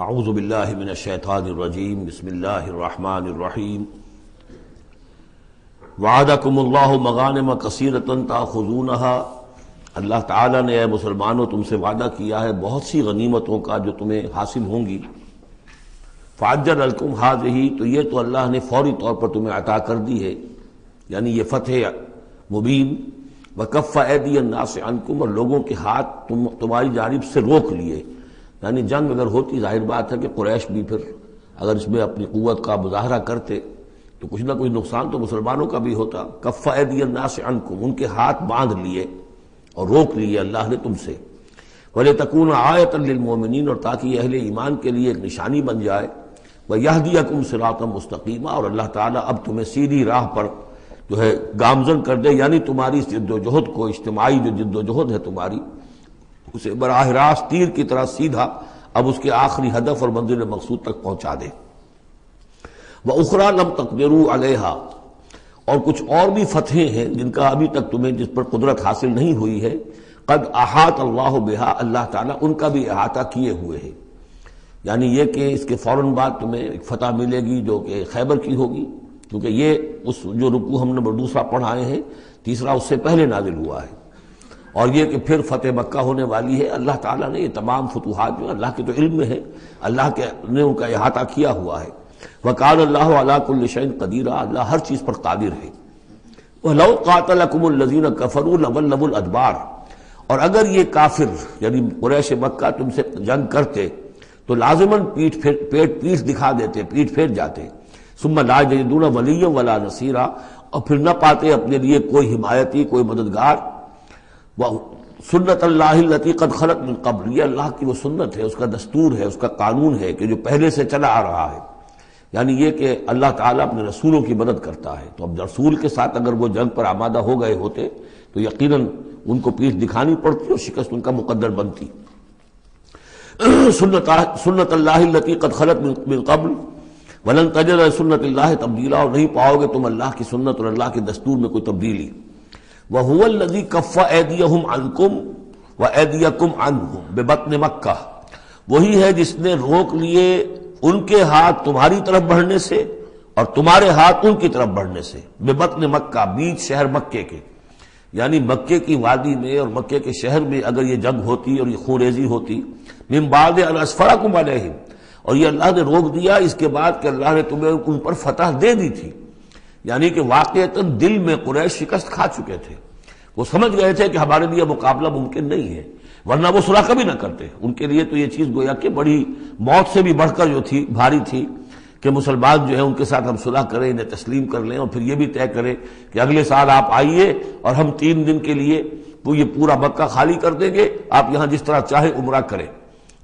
اعوذ باللہ من الشیطان الرجیم، بسم اللہ الرحمن الرحیم. وعدکم اللہ مغانم کثیرتا تاخذونها اللہ تعالیٰ نے اے مسلمانوں، تم سے وعدہ کیا ہے بہت سی غنیمتوں کا جو تمہیں حاصل ہوں گی. فاجر الکم حاضی تو یہ تو اللہ نے فوری طور پر تمہیں عطا کر دی ہے. یعنی یہ فتح مبین. وکف عیدی الناس عنکم، اور لوگوں کے ہاتھ تم تمہاری جانب سے روک لیے. یعنی جنگ اگر ہوتی، ظاہر بات ہے کہ قریش بھی پھر اگر اس میں اپنی قوت کا مظاہرہ کرتے تو کچھ نہ کچھ نقصان تو مسلمانوں کا بھی ہوتا۔ کف عیدی الناس عنکم، ان کے ہاتھ باندھ لیے اور روک لیے اللہ نے تم سے۔ ولی تکون آیت للمومنین اور تاکہ اہل ایمان کے لیے ایک نشانی بن جائے۔ وہ یہ دیا کم سراتم مستقیمہ اور اللہ تعالیٰ اب تمہیں سیدھی راہ پر جو ہے گامزن کر دے یعنی تمہاری جد و جہد کو، اجتماعی جو جد و جہد ہے تمہاری اسے براہ راست تیر کی طرح سیدھا اب اس کے آخری ہدف اور منزل مقصود تک پہنچا دے۔ وہ اخرا لم تقدر علیہ اور کچھ اور بھی فتحیں ہیں جن کا ابھی تک تمہیں جس پر قدرت حاصل نہیں ہوئی ہے۔ قد احاط اللہ بہا اللہ تعالیٰ ان کا بھی احاطہ کیے ہوئے ہیں۔ یعنی یہ کہ اس کے فوراً بعد تمہیں ایک فتح ملے گی جو کہ خیبر کی ہوگی۔ کیونکہ یہ اس جو رکو ہم نے دوسرا پڑھائے ہیں، تیسرا اس سے پہلے نازل ہوا ہے۔ اور یہ کہ پھر فتح مکہ ہونے والی ہے، اللہ تعالیٰ نے یہ تمام فتوحات جو اللہ کے تو علم میں ہے اللہ کے نے ان کا احاطہ کیا ہوا ہے۔ وکال اللہ علیہ کل شعین قدیرہ اللہ ہر چیز پر قادر ہے۔ لو قاتل الزین کفر الب الادبار اور اگر یہ کافر یعنی قریش مکہ تم سے جنگ کرتے، تو لازمن پیٹ پھر پیٹ پیٹ دکھا دیتے پیٹ پھیر جاتے۔ سما لا جدون ولی ولا نصیرہ اور پھر نہ پاتے اپنے لیے کوئی حمایتی، کوئی مددگار۔ وہ سنت اللہ قد خلق من قبل، یہ اللہ کی وہ سنت ہے، اس کا دستور ہے، اس کا قانون ہے کہ جو پہلے سے چلا آ رہا ہے۔ یعنی یہ کہ اللہ تعالیٰ اپنے رسولوں کی مدد کرتا ہے۔ تو اب رسول کے ساتھ اگر وہ جنگ پر آمادہ ہو گئے ہوتے، تو یقیناً ان کو پیٹ دکھانی پڑتی اور شکست ان کا مقدر بنتی۔ سنت سنت اللہ قد خلط من قبل۔ ولن تجر سنت اللہ تبدیلا، اور نہیں پاؤ گے تم اللہ کی سنت اور اللہ کے دستور میں کوئی تبدیلی۔ وہ الدی کف ایدیم انکم و ایدیا کم ان بے بطن مکہ وہی ہے جس نے روک لیے ان کے ہاتھ تمہاری طرف بڑھنے سے اور تمہارے ہاتھ ان کی طرف بڑھنے سے بے بطن مکہ بیچ شہر مکے کے یعنی مکے کی وادی میں اور مکے کے شہر میں اگر یہ جنگ ہوتی اور یہ خوریزی ہوتی ممباد الاسفرا کم علیہم اور یہ اللہ نے روک دیا اس کے بعد کہ اللہ نے تمہیں ان پر فتح دے دی تھی یعنی کہ واقع دل میں قریش شکست کھا چکے تھے۔ وہ سمجھ گئے تھے کہ ہمارے لیے مقابلہ ممکن نہیں ہے، ورنہ وہ صلاح کبھی نہ کرتے۔ ان کے لیے تو یہ چیز گویا کہ بڑی موت سے بھی بڑھ کر جو تھی، بھاری تھی کہ مسلمان جو ہے ان کے ساتھ ہم صلاح کریں، انہیں تسلیم کر لیں اور پھر یہ بھی طے کریں کہ اگلے سال آپ آئیے اور ہم تین دن کے لیے وہ یہ پورا مکہ خالی کر دیں گے۔ آپ یہاں جس طرح چاہے عمرہ کریں۔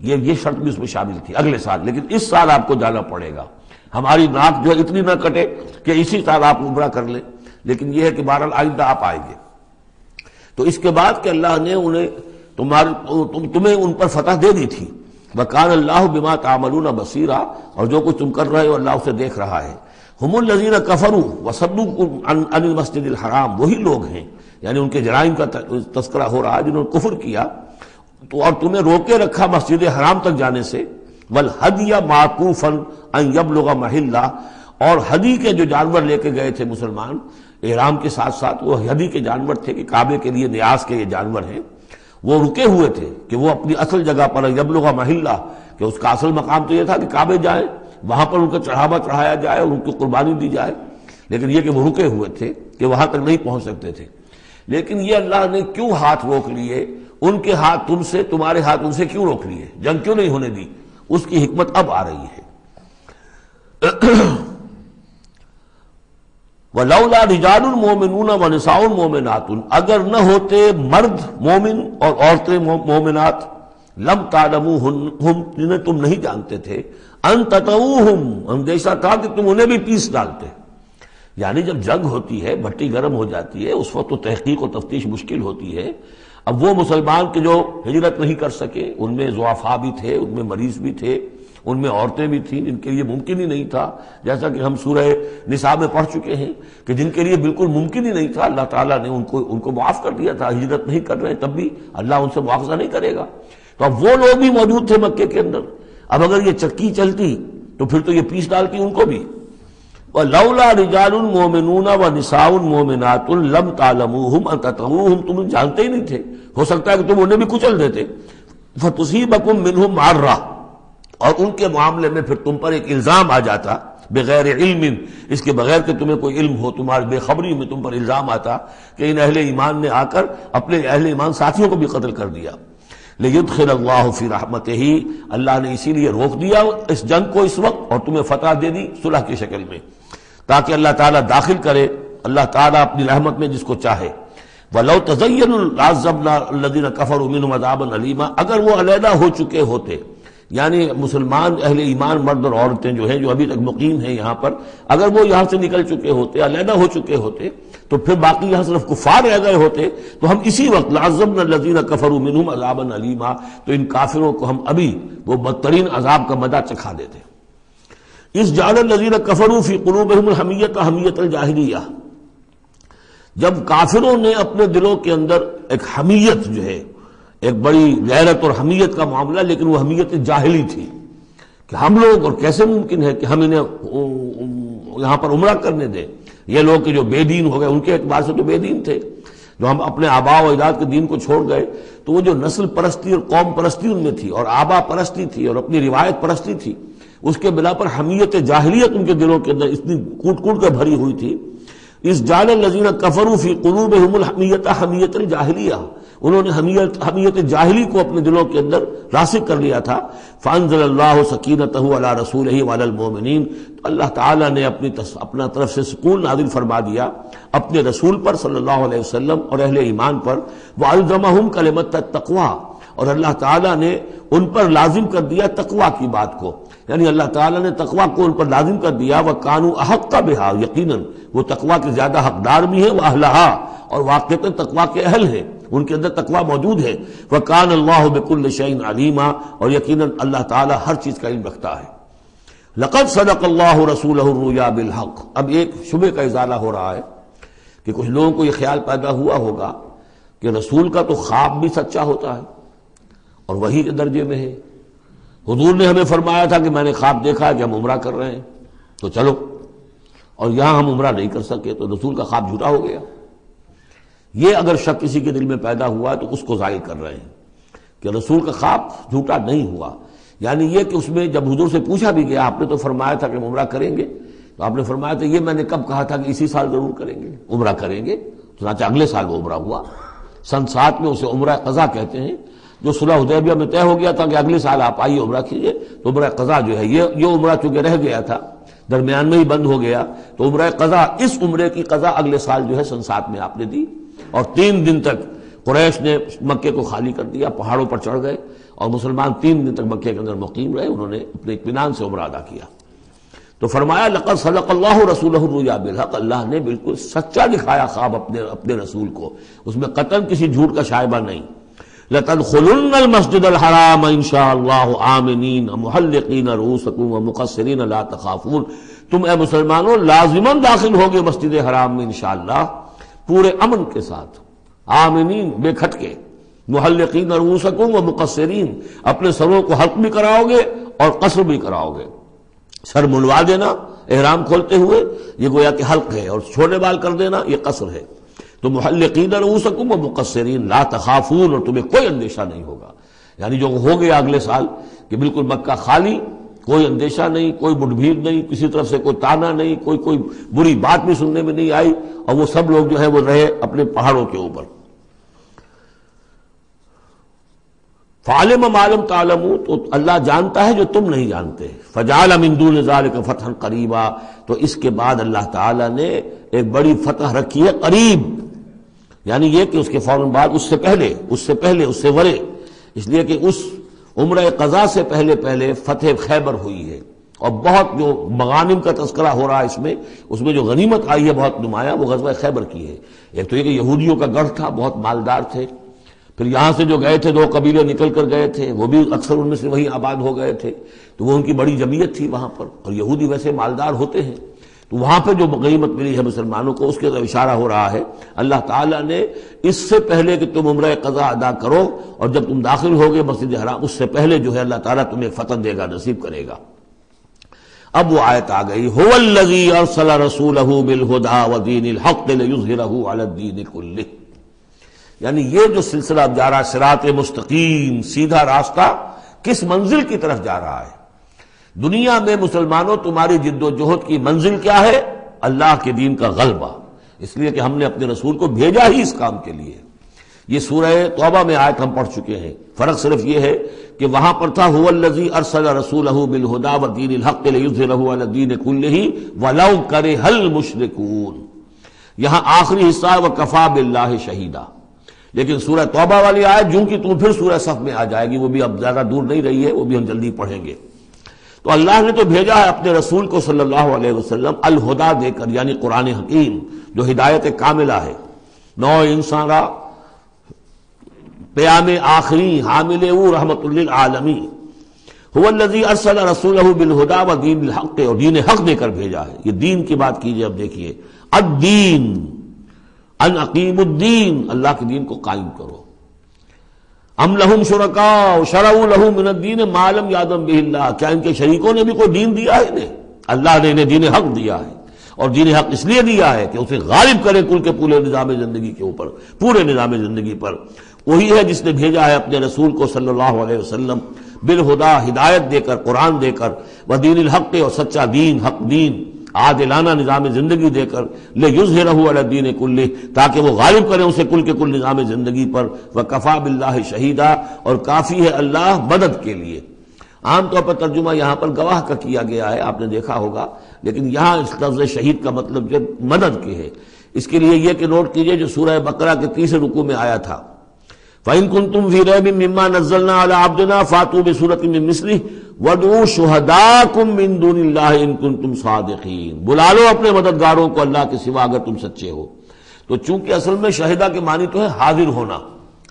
یہ یہ شرط بھی اس میں شامل تھی، اگلے سال۔ لیکن اس سال آپ کو جانا پڑے گا۔ ہماری ناک جو اتنی نہ کٹے کہ اسی سال آپ عمرہ کر لیں۔ لیکن یہ ہے کہ بہرحال آئندہ آپ آئیں گے۔ تو اس کے بعد کہ اللہ نے انہیں تمہارے تمہیں ان پر فتح دے دی تھی۔ بکان اللہ بما تعملون بصیرہ اور جو کچھ تم کر رہے ہو اللہ اسے دیکھ رہا ہے۔ ہم الزین کفرو وسدو ان مسجد الحرام۔ وہی لوگ ہیں۔ یعنی ان کے جرائم کا تذکرہ ہو رہا ہے جنہوں نے کفر کیا۔ تو اور تمہیں روکے رکھا مسجد حرام تک جانے سے۔ ول حدیہ معقوفن یب لوگا محلہ۔ اور حدی کے جو جانور لے کے گئے تھے مسلمان، احرام کے ساتھ ساتھ وہ حدی کے جانور تھے کہ کعبے کے لیے نیاز کے یہ جانور ہیں۔ وہ رکے ہوئے تھے کہ وہ اپنی اصل جگہ پر یب لوگا محلہ، کہ اس کا اصل مقام تو یہ تھا کہ کعبے جائیں، وہاں پر ان کا چڑھاوا چڑھایا جائے اور ان کی قربانی دی جائے۔ لیکن یہ کہ وہ رکے ہوئے تھے کہ وہاں تک نہیں پہنچ سکتے تھے۔ لیکن یہ اللہ نے کیوں ہاتھ روک لیے؟ ان کے ہاتھ تم سے، تمہارے ہاتھ ان سے کیوں روک لیے؟ جنگ کیوں نہیں ہونے دی؟ اس کی حکمت اب آ رہی ہے۔ لولا رجال المومنون و نساء اگر نہ ہوتے مرد مومن اور عورتیں مومنات، لم تعلموہم جنہیں تم نہیں جانتے تھے۔ ان تتوہم اندیشہ تھا کہ تم انہیں بھی پیس ڈالتے۔ یعنی جب جنگ ہوتی ہے بھٹی گرم ہو جاتی ہے، اس وقت تو تحقیق و تفتیش مشکل ہوتی ہے۔ اب وہ مسلمان کے جو ہجرت نہیں کر سکے، ان میں زوافا بھی تھے، ان میں مریض بھی تھے، ان میں عورتیں بھی تھیں، جن کے لیے ممکن ہی نہیں تھا۔ جیسا کہ ہم سورہ نصاب میں پڑھ چکے ہیں کہ جن کے لیے بالکل ممکن ہی نہیں تھا، اللہ تعالیٰ نے ان کو ان کو معاف کر دیا تھا، ہجرت نہیں کر رہے، تب بھی اللہ ان سے معاوضہ نہیں کرے گا۔ تو اب وہ لوگ بھی موجود تھے مکے کے اندر۔ اب اگر یہ چکی چلتی تو پھر تو یہ پیس ڈالتی ان کو بھی۔ لولا رجال مومنون و نساء مومنات لم تالم تم جانتے ہی نہیں تھے۔ ہو سکتا ہے کہ تم انہیں بھی کچل دیتے۔ فتوسی بکم منہ مار رہا اور ان کے معاملے میں پھر تم پر ایک الزام آ جاتا، بغیر علم۔ اس کے بغیر کہ تمہیں کوئی علم ہو، تمہاری بے خبری میں تم پر الزام آتا کہ ان اہل ایمان نے آ کر اپنے اہل ایمان ساتھیوں کو بھی قتل کر دیا۔ لیکن اللہ فی رحمت ہی اللہ نے اسی لیے روک دیا اس جنگ کو اس وقت اور تمہیں فتح دے دی صلح کی شکل میں۔ تاکہ اللہ تعالیٰ داخل کرے، اللہ تعالیٰ اپنی رحمت میں جس کو چاہے۔ ولو تزین الدین کفر امین مذاب علیمہ اگر وہ علیحدہ ہو چکے ہوتے یعنی مسلمان، اہل ایمان، مرد اور عورتیں جو ہیں، جو ابھی تک مقیم ہیں یہاں پر، اگر وہ یہاں سے نکل چکے ہوتے، علیحدہ ہو چکے ہوتے تو پھر باقی یہاں صرف کفار رہ گئے ہوتے، تو ہم اسی وقت لازم الزین کفر منہم عذاب علیما تو ان کافروں کو ہم ابھی وہ بدترین عذاب کا مدہ چکھا دیتے اس جال الزین کفر فی قلوب حمیت حمیت الجاہلیہ۔ جب کافروں نے اپنے دلوں کے اندر ایک حمیت جو ہے، ایک بڑی غیرت اور حمیت کا معاملہ، لیکن وہ حمیت جاہلی تھی، کہ ہم لوگ، اور کیسے ممکن ہے کہ ہم انہیں یہاں پر عمرہ کرنے دیں؟ یہ لوگ کہ جو بے دین ہو گئے، ان کے اعتبار سے تو بے دین تھے۔ جو ہم اپنے آبا و اجداد کے دین کو چھوڑ گئے، تو وہ جو نسل پرستی اور قوم پرستی ان میں تھی، اور آبا پرستی تھی، اور اپنی روایت پرستی تھی، اس کے بلا پر حمیت جاہلیت ان کے دلوں کے اندر اتنی کوٹ کوٹ کر بھری ہوئی تھی اس جال الزین کفروفی قلوب حمیت حمیت الجاہلیہ انہوں نے حمیت حمیت جاہلی کو اپنے دلوں کے اندر راسک کر لیا تھا۔ فانزل اللہ سکینت علی رسول المومنین تو اللہ تعالیٰ نے اپنی اپنا طرف سے سکون نازل فرما دیا۔ اپنے رسول پر صلی اللہ علیہ وسلم اور اہل ایمان پر۔ وہ الزمہم کلمت تقوا اور اللہ تعالیٰ نے ان پر لازم کر دیا تقوا کی بات کو۔ یعنی اللہ تعالیٰ نے تقوا کو ان پر لازم کر دیا وہ قانو احق کا بہا یقیناً وہ تقوا کے زیادہ حقدار بھی ہیں وہ اہلہا اور واقع تقوا کے اہل ہیں، ان کے اندر تقوا موجود ہے۔ وہ کان اللہ بک الشعین علیمہ اور یقیناً اللہ تعالیٰ ہر چیز کا علم رکھتا ہے۔ لقد صدق اللہ رسول بالحق۔ اب ایک شبے کا اضالہ ہو رہا ہے کہ کچھ لوگوں کو یہ خیال پیدا ہوا ہوگا کہ رسول کا تو خواب بھی سچا ہوتا ہے اور وہی کے درجے میں ہے۔ حضور نے ہمیں فرمایا تھا کہ میں نے خواب دیکھا ہے کہ ہم عمرہ کر رہے ہیں۔ تو چلو۔ اور یہاں ہم عمرہ نہیں کر سکے تو رسول کا خواب جھوٹا ہو گیا۔ یہ اگر شک کسی کے دل میں پیدا ہوا تو اس کو ظاہر کر رہے ہیں کہ رسول کا خواب جھوٹا نہیں ہوا۔ یعنی یہ کہ اس میں جب حضور سے پوچھا بھی گیا، آپ نے تو فرمایا تھا کہ ہم عمرہ کریں گے۔ تو آپ نے فرمایا تھا، یہ میں نے کب کہا تھا کہ اسی سال ضرور کریں گے، عمرہ کریں گے۔ تو اگلے سال وہ عمرہ ہوا۔ سن سات میں اسے عمرہ قضا کہتے ہیں۔ جو صلح حدیبیہ میں طے ہو گیا تھا کہ اگلے سال آپ آئیے عمرہ کیجیے تو عمرہ قضا جو ہے، یہ یہ عمرہ چونکہ رہ گیا تھا، درمیان میں ہی بند ہو گیا، تو عمرہ قضا اس عمرے کی قضا اگلے سال جو ہے سن سات میں آپ نے دی۔ اور تین دن تک قریش نے مکے کو خالی کر دیا، پہاڑوں پر چڑھ گئے، اور مسلمان تین دن تک مکے کے اندر مقیم رہے، انہوں نے اپنے اطمینان سے عمرہ ادا کیا۔ تو فرمایا، لقد صدق اللہ رسول بالحق، اللہ نے بالکل سچا دکھایا خواب اپنے اپنے رسول کو۔ اس میں قتل کسی جھوٹ کا شائبہ نہیں۔ لطن خلن المسجد الحرام ان شاء اللہ عامنین محلقین، رؤوسکم ومقصرین لا تخافون۔ تم اے مسلمانوں لازمن داخل ہوگے مسجد حرام میں انشاءاللہ پورے امن کے ساتھ۔ آمنین، بے کھٹ کے محلقین، رؤوسکم ومقصرین اپنے سروں کو حلق بھی کراؤ گے اور قصر بھی کراؤ گے سر منڈوا دینا، احرام کھولتے ہوئے، یہ گویا کہ حلق ہے اور چھوٹے بال کر دینا، یہ قصر ہے۔ تو محلقین رؤوسکم ومقصرین، لا تخافون اور تمہیں کوئی اندیشہ نہیں ہوگا۔ یعنی جو ہو گیا اگلے سال کہ بالکل مکہ خالی، کوئی اندیشہ نہیں، کوئی مٹ بھیڑ نہیں، کسی طرف سے کوئی تانا نہیں، کوئی کوئی بری بات بھی سننے میں نہیں آئی اور وہ سب لوگ جو ہے وہ رہے اپنے پہاڑوں کے اوپر۔ فالم معلوم تعلم تو اللہ جانتا ہے جو تم نہیں جانتے۔ فجال امندو نظار کا فتح قریبا تو اس کے بعد اللہ تعالی نے ایک بڑی فتح رکھی ہے، قریب۔ یعنی یہ کہ اس کے فوراً بعد اس سے پہلے، اس سے پہلے، اس سے ورے۔ اس لیے کہ اس عمرہ قضا سے پہلے پہلے فتح خیبر ہوئی ہے۔ اور بہت جو مغانم کا تذکرہ ہو رہا ہے اس میں اس میں جو غنیمت آئی ہے، بہت نمایاں، وہ غزوہ خیبر کی ہے۔ ایک تو یہ کہ یہودیوں کا گڑھ تھا، بہت مالدار تھے۔ پھر یہاں سے جو گئے تھے، دو قبیلے نکل کر گئے تھے، وہ بھی اکثر ان میں سے وہی آباد ہو گئے تھے۔ تو وہ ان کی بڑی جمعیت تھی وہاں پر۔ اور یہودی ویسے مالدار ہوتے ہیں۔ تو وہاں پہ جو غنیمت ملی ہے مسلمانوں کو، اس کے طرف اشارہ ہو رہا ہے، اللہ تعالیٰ نے اس سے پہلے کہ تم عمرہ قضا ادا کرو اور جب تم داخل ہوگے مسجد حرام، اس سے پہلے جو ہے اللہ تعالیٰ تمہیں فتح دے گا، نصیب کرے گا۔ اب وہ آیت آ گئی، هو الذي ارسل رسوله بالهدى ودين الحق ليظهره على الدين كله یعنی یہ جو سلسلہ اب جا رہا ہے سرات مستقیم، سیدھا راستہ کس منزل کی طرف جا رہا ہے؟ دنیا میں مسلمانوں، تمہاری جد و جہد کی منزل کیا ہے؟ اللہ کے دین کا غلبہ۔ اس لیے کہ ہم نے اپنے رسول کو بھیجا ہی اس کام کے لیے۔ یہ سورہ توبہ میں آیت ہم پڑھ چکے ہیں۔ فرق صرف یہ ہے کہ وہاں پر تھا ارسل رسول الحق ولو حل مشرکون یہاں آخری حصہ و کفا بلّہ شہیدہ لیکن سورہ توبہ والی آیت، جوں کی تم پھر سورہ صف میں آ جائے گی، وہ بھی اب زیادہ دور نہیں رہی ہے، وہ بھی ہم جلدی پڑھیں گے۔ تو اللہ نے تو بھیجا ہے اپنے رسول کو صلی اللہ علیہ وسلم، الہدا دے کر یعنی قرآن حکیم، جو ہدایت کاملہ ہے۔ نو انسان پیام آخری حامل رحمت للعالمی الذي ارسل رسوله بالهدى ودين الحق، اور دین حق دے کر بھیجا ہے۔ یہ دین کی بات کیجیے اب دیکھیے۔ الدین، ان عقیم الدین، اللہ کے دین کو قائم کرو۔ ام لہم شرکا شرع لہم من الدین معلم یادم بہ اللہ، کیا ان کے شریکوں نے بھی کوئی دین دیا ہے انہیں؟ اللہ نے انہیں دین حق دیا ہے، اور دین حق اس لیے دیا ہے کہ اسے غالب کرے کل کے پورے نظام زندگی کے اوپر، پورے نظام زندگی پر۔ وہی ہے جس نے بھیجا ہے اپنے رسول کو صلی اللہ علیہ وسلم، بالہدا ہدایت دے کر، قرآن دے کر، وہ دین الحق اور سچا دین، حق دین۔ عادلانہ نظام زندگی دے کر لے یوز ہے دین کل تاکہ وہ غالب کرے اسے کل کے کل نظام زندگی پر وہ کفا بلّہ شہیدہ اور کافی ہے اللہ مدد کے لیے۔ عام طور پر ترجمہ یہاں پر گواہ کا کیا گیا ہے، آپ نے دیکھا ہوگا، لیکن یہاں اس لفظ شہید کا مطلب جو مدد کے ہے۔ اس کے لیے یہ کہ نوٹ کیجیے جو سورہ بقرہ کے تیسرے رکو میں آیا تھا۔ فَإِن كُنْتُمْ فِي رَيْبٍ مِّمَّا نَزَّلْنَا عَلَىٰ عَبْدِنَا فَاتُوا بِسُورَةٍ مِّن مِّثْلِهِ وَدْعُوا شُهَدَاءَكُم مِّن دُونِ اللَّهِ إِن كُنتُمْ صَادِقِينَ۔ بلا لو اپنے مددگاروں کو اللہ کے سوا اگر تم سچے ہو۔ تو چونکہ اصل میں شہیدہ کے معنی تو ہے حاضر ہونا۔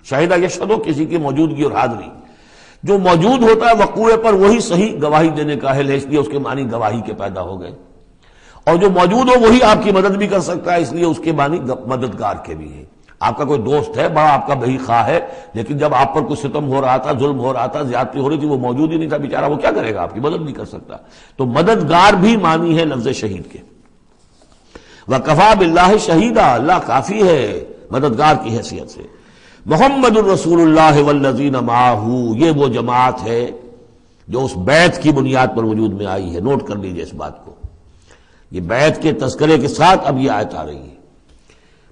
شہیدہ یشہد ہو کسی کی موجودگی اور حاضری۔ جو موجود ہوتا ہے وقوع پر وہی صحیح گواہی دینے کا ہے، اس لیے اس کے معنی گواہی کے پیدا ہو گئے۔ اور جو موجود ہو وہی آپ کی مدد بھی کر سکتا ہے، اس لیے اس کے معنی مددگار کے بھی ہیں۔ آپ کا کوئی دوست ہے، بڑا آپ کا بہی خواہ ہے، لیکن جب آپ پر کوئی ستم ہو رہا تھا، ظلم ہو رہا تھا، زیادتی ہو رہی تھی، وہ موجود ہی نہیں تھا بیچارہ، وہ کیا کرے گا؟ آپ کی مدد نہیں کر سکتا۔ تو مددگار بھی مانی ہے لفظ شہید کے۔ وہ کفا بلّہ شہیدہ اللہ کافی ہے مددگار کی حیثیت سے۔ محمد الرسول اللہ والذین ماہو یہ وہ جماعت ہے جو اس بیت کی بنیاد پر وجود میں آئی ہے۔ نوٹ کر لیجیے اس بات کو۔ یہ بیت کے تذکرے کے ساتھ اب یہ آیت آ رہی ہے۔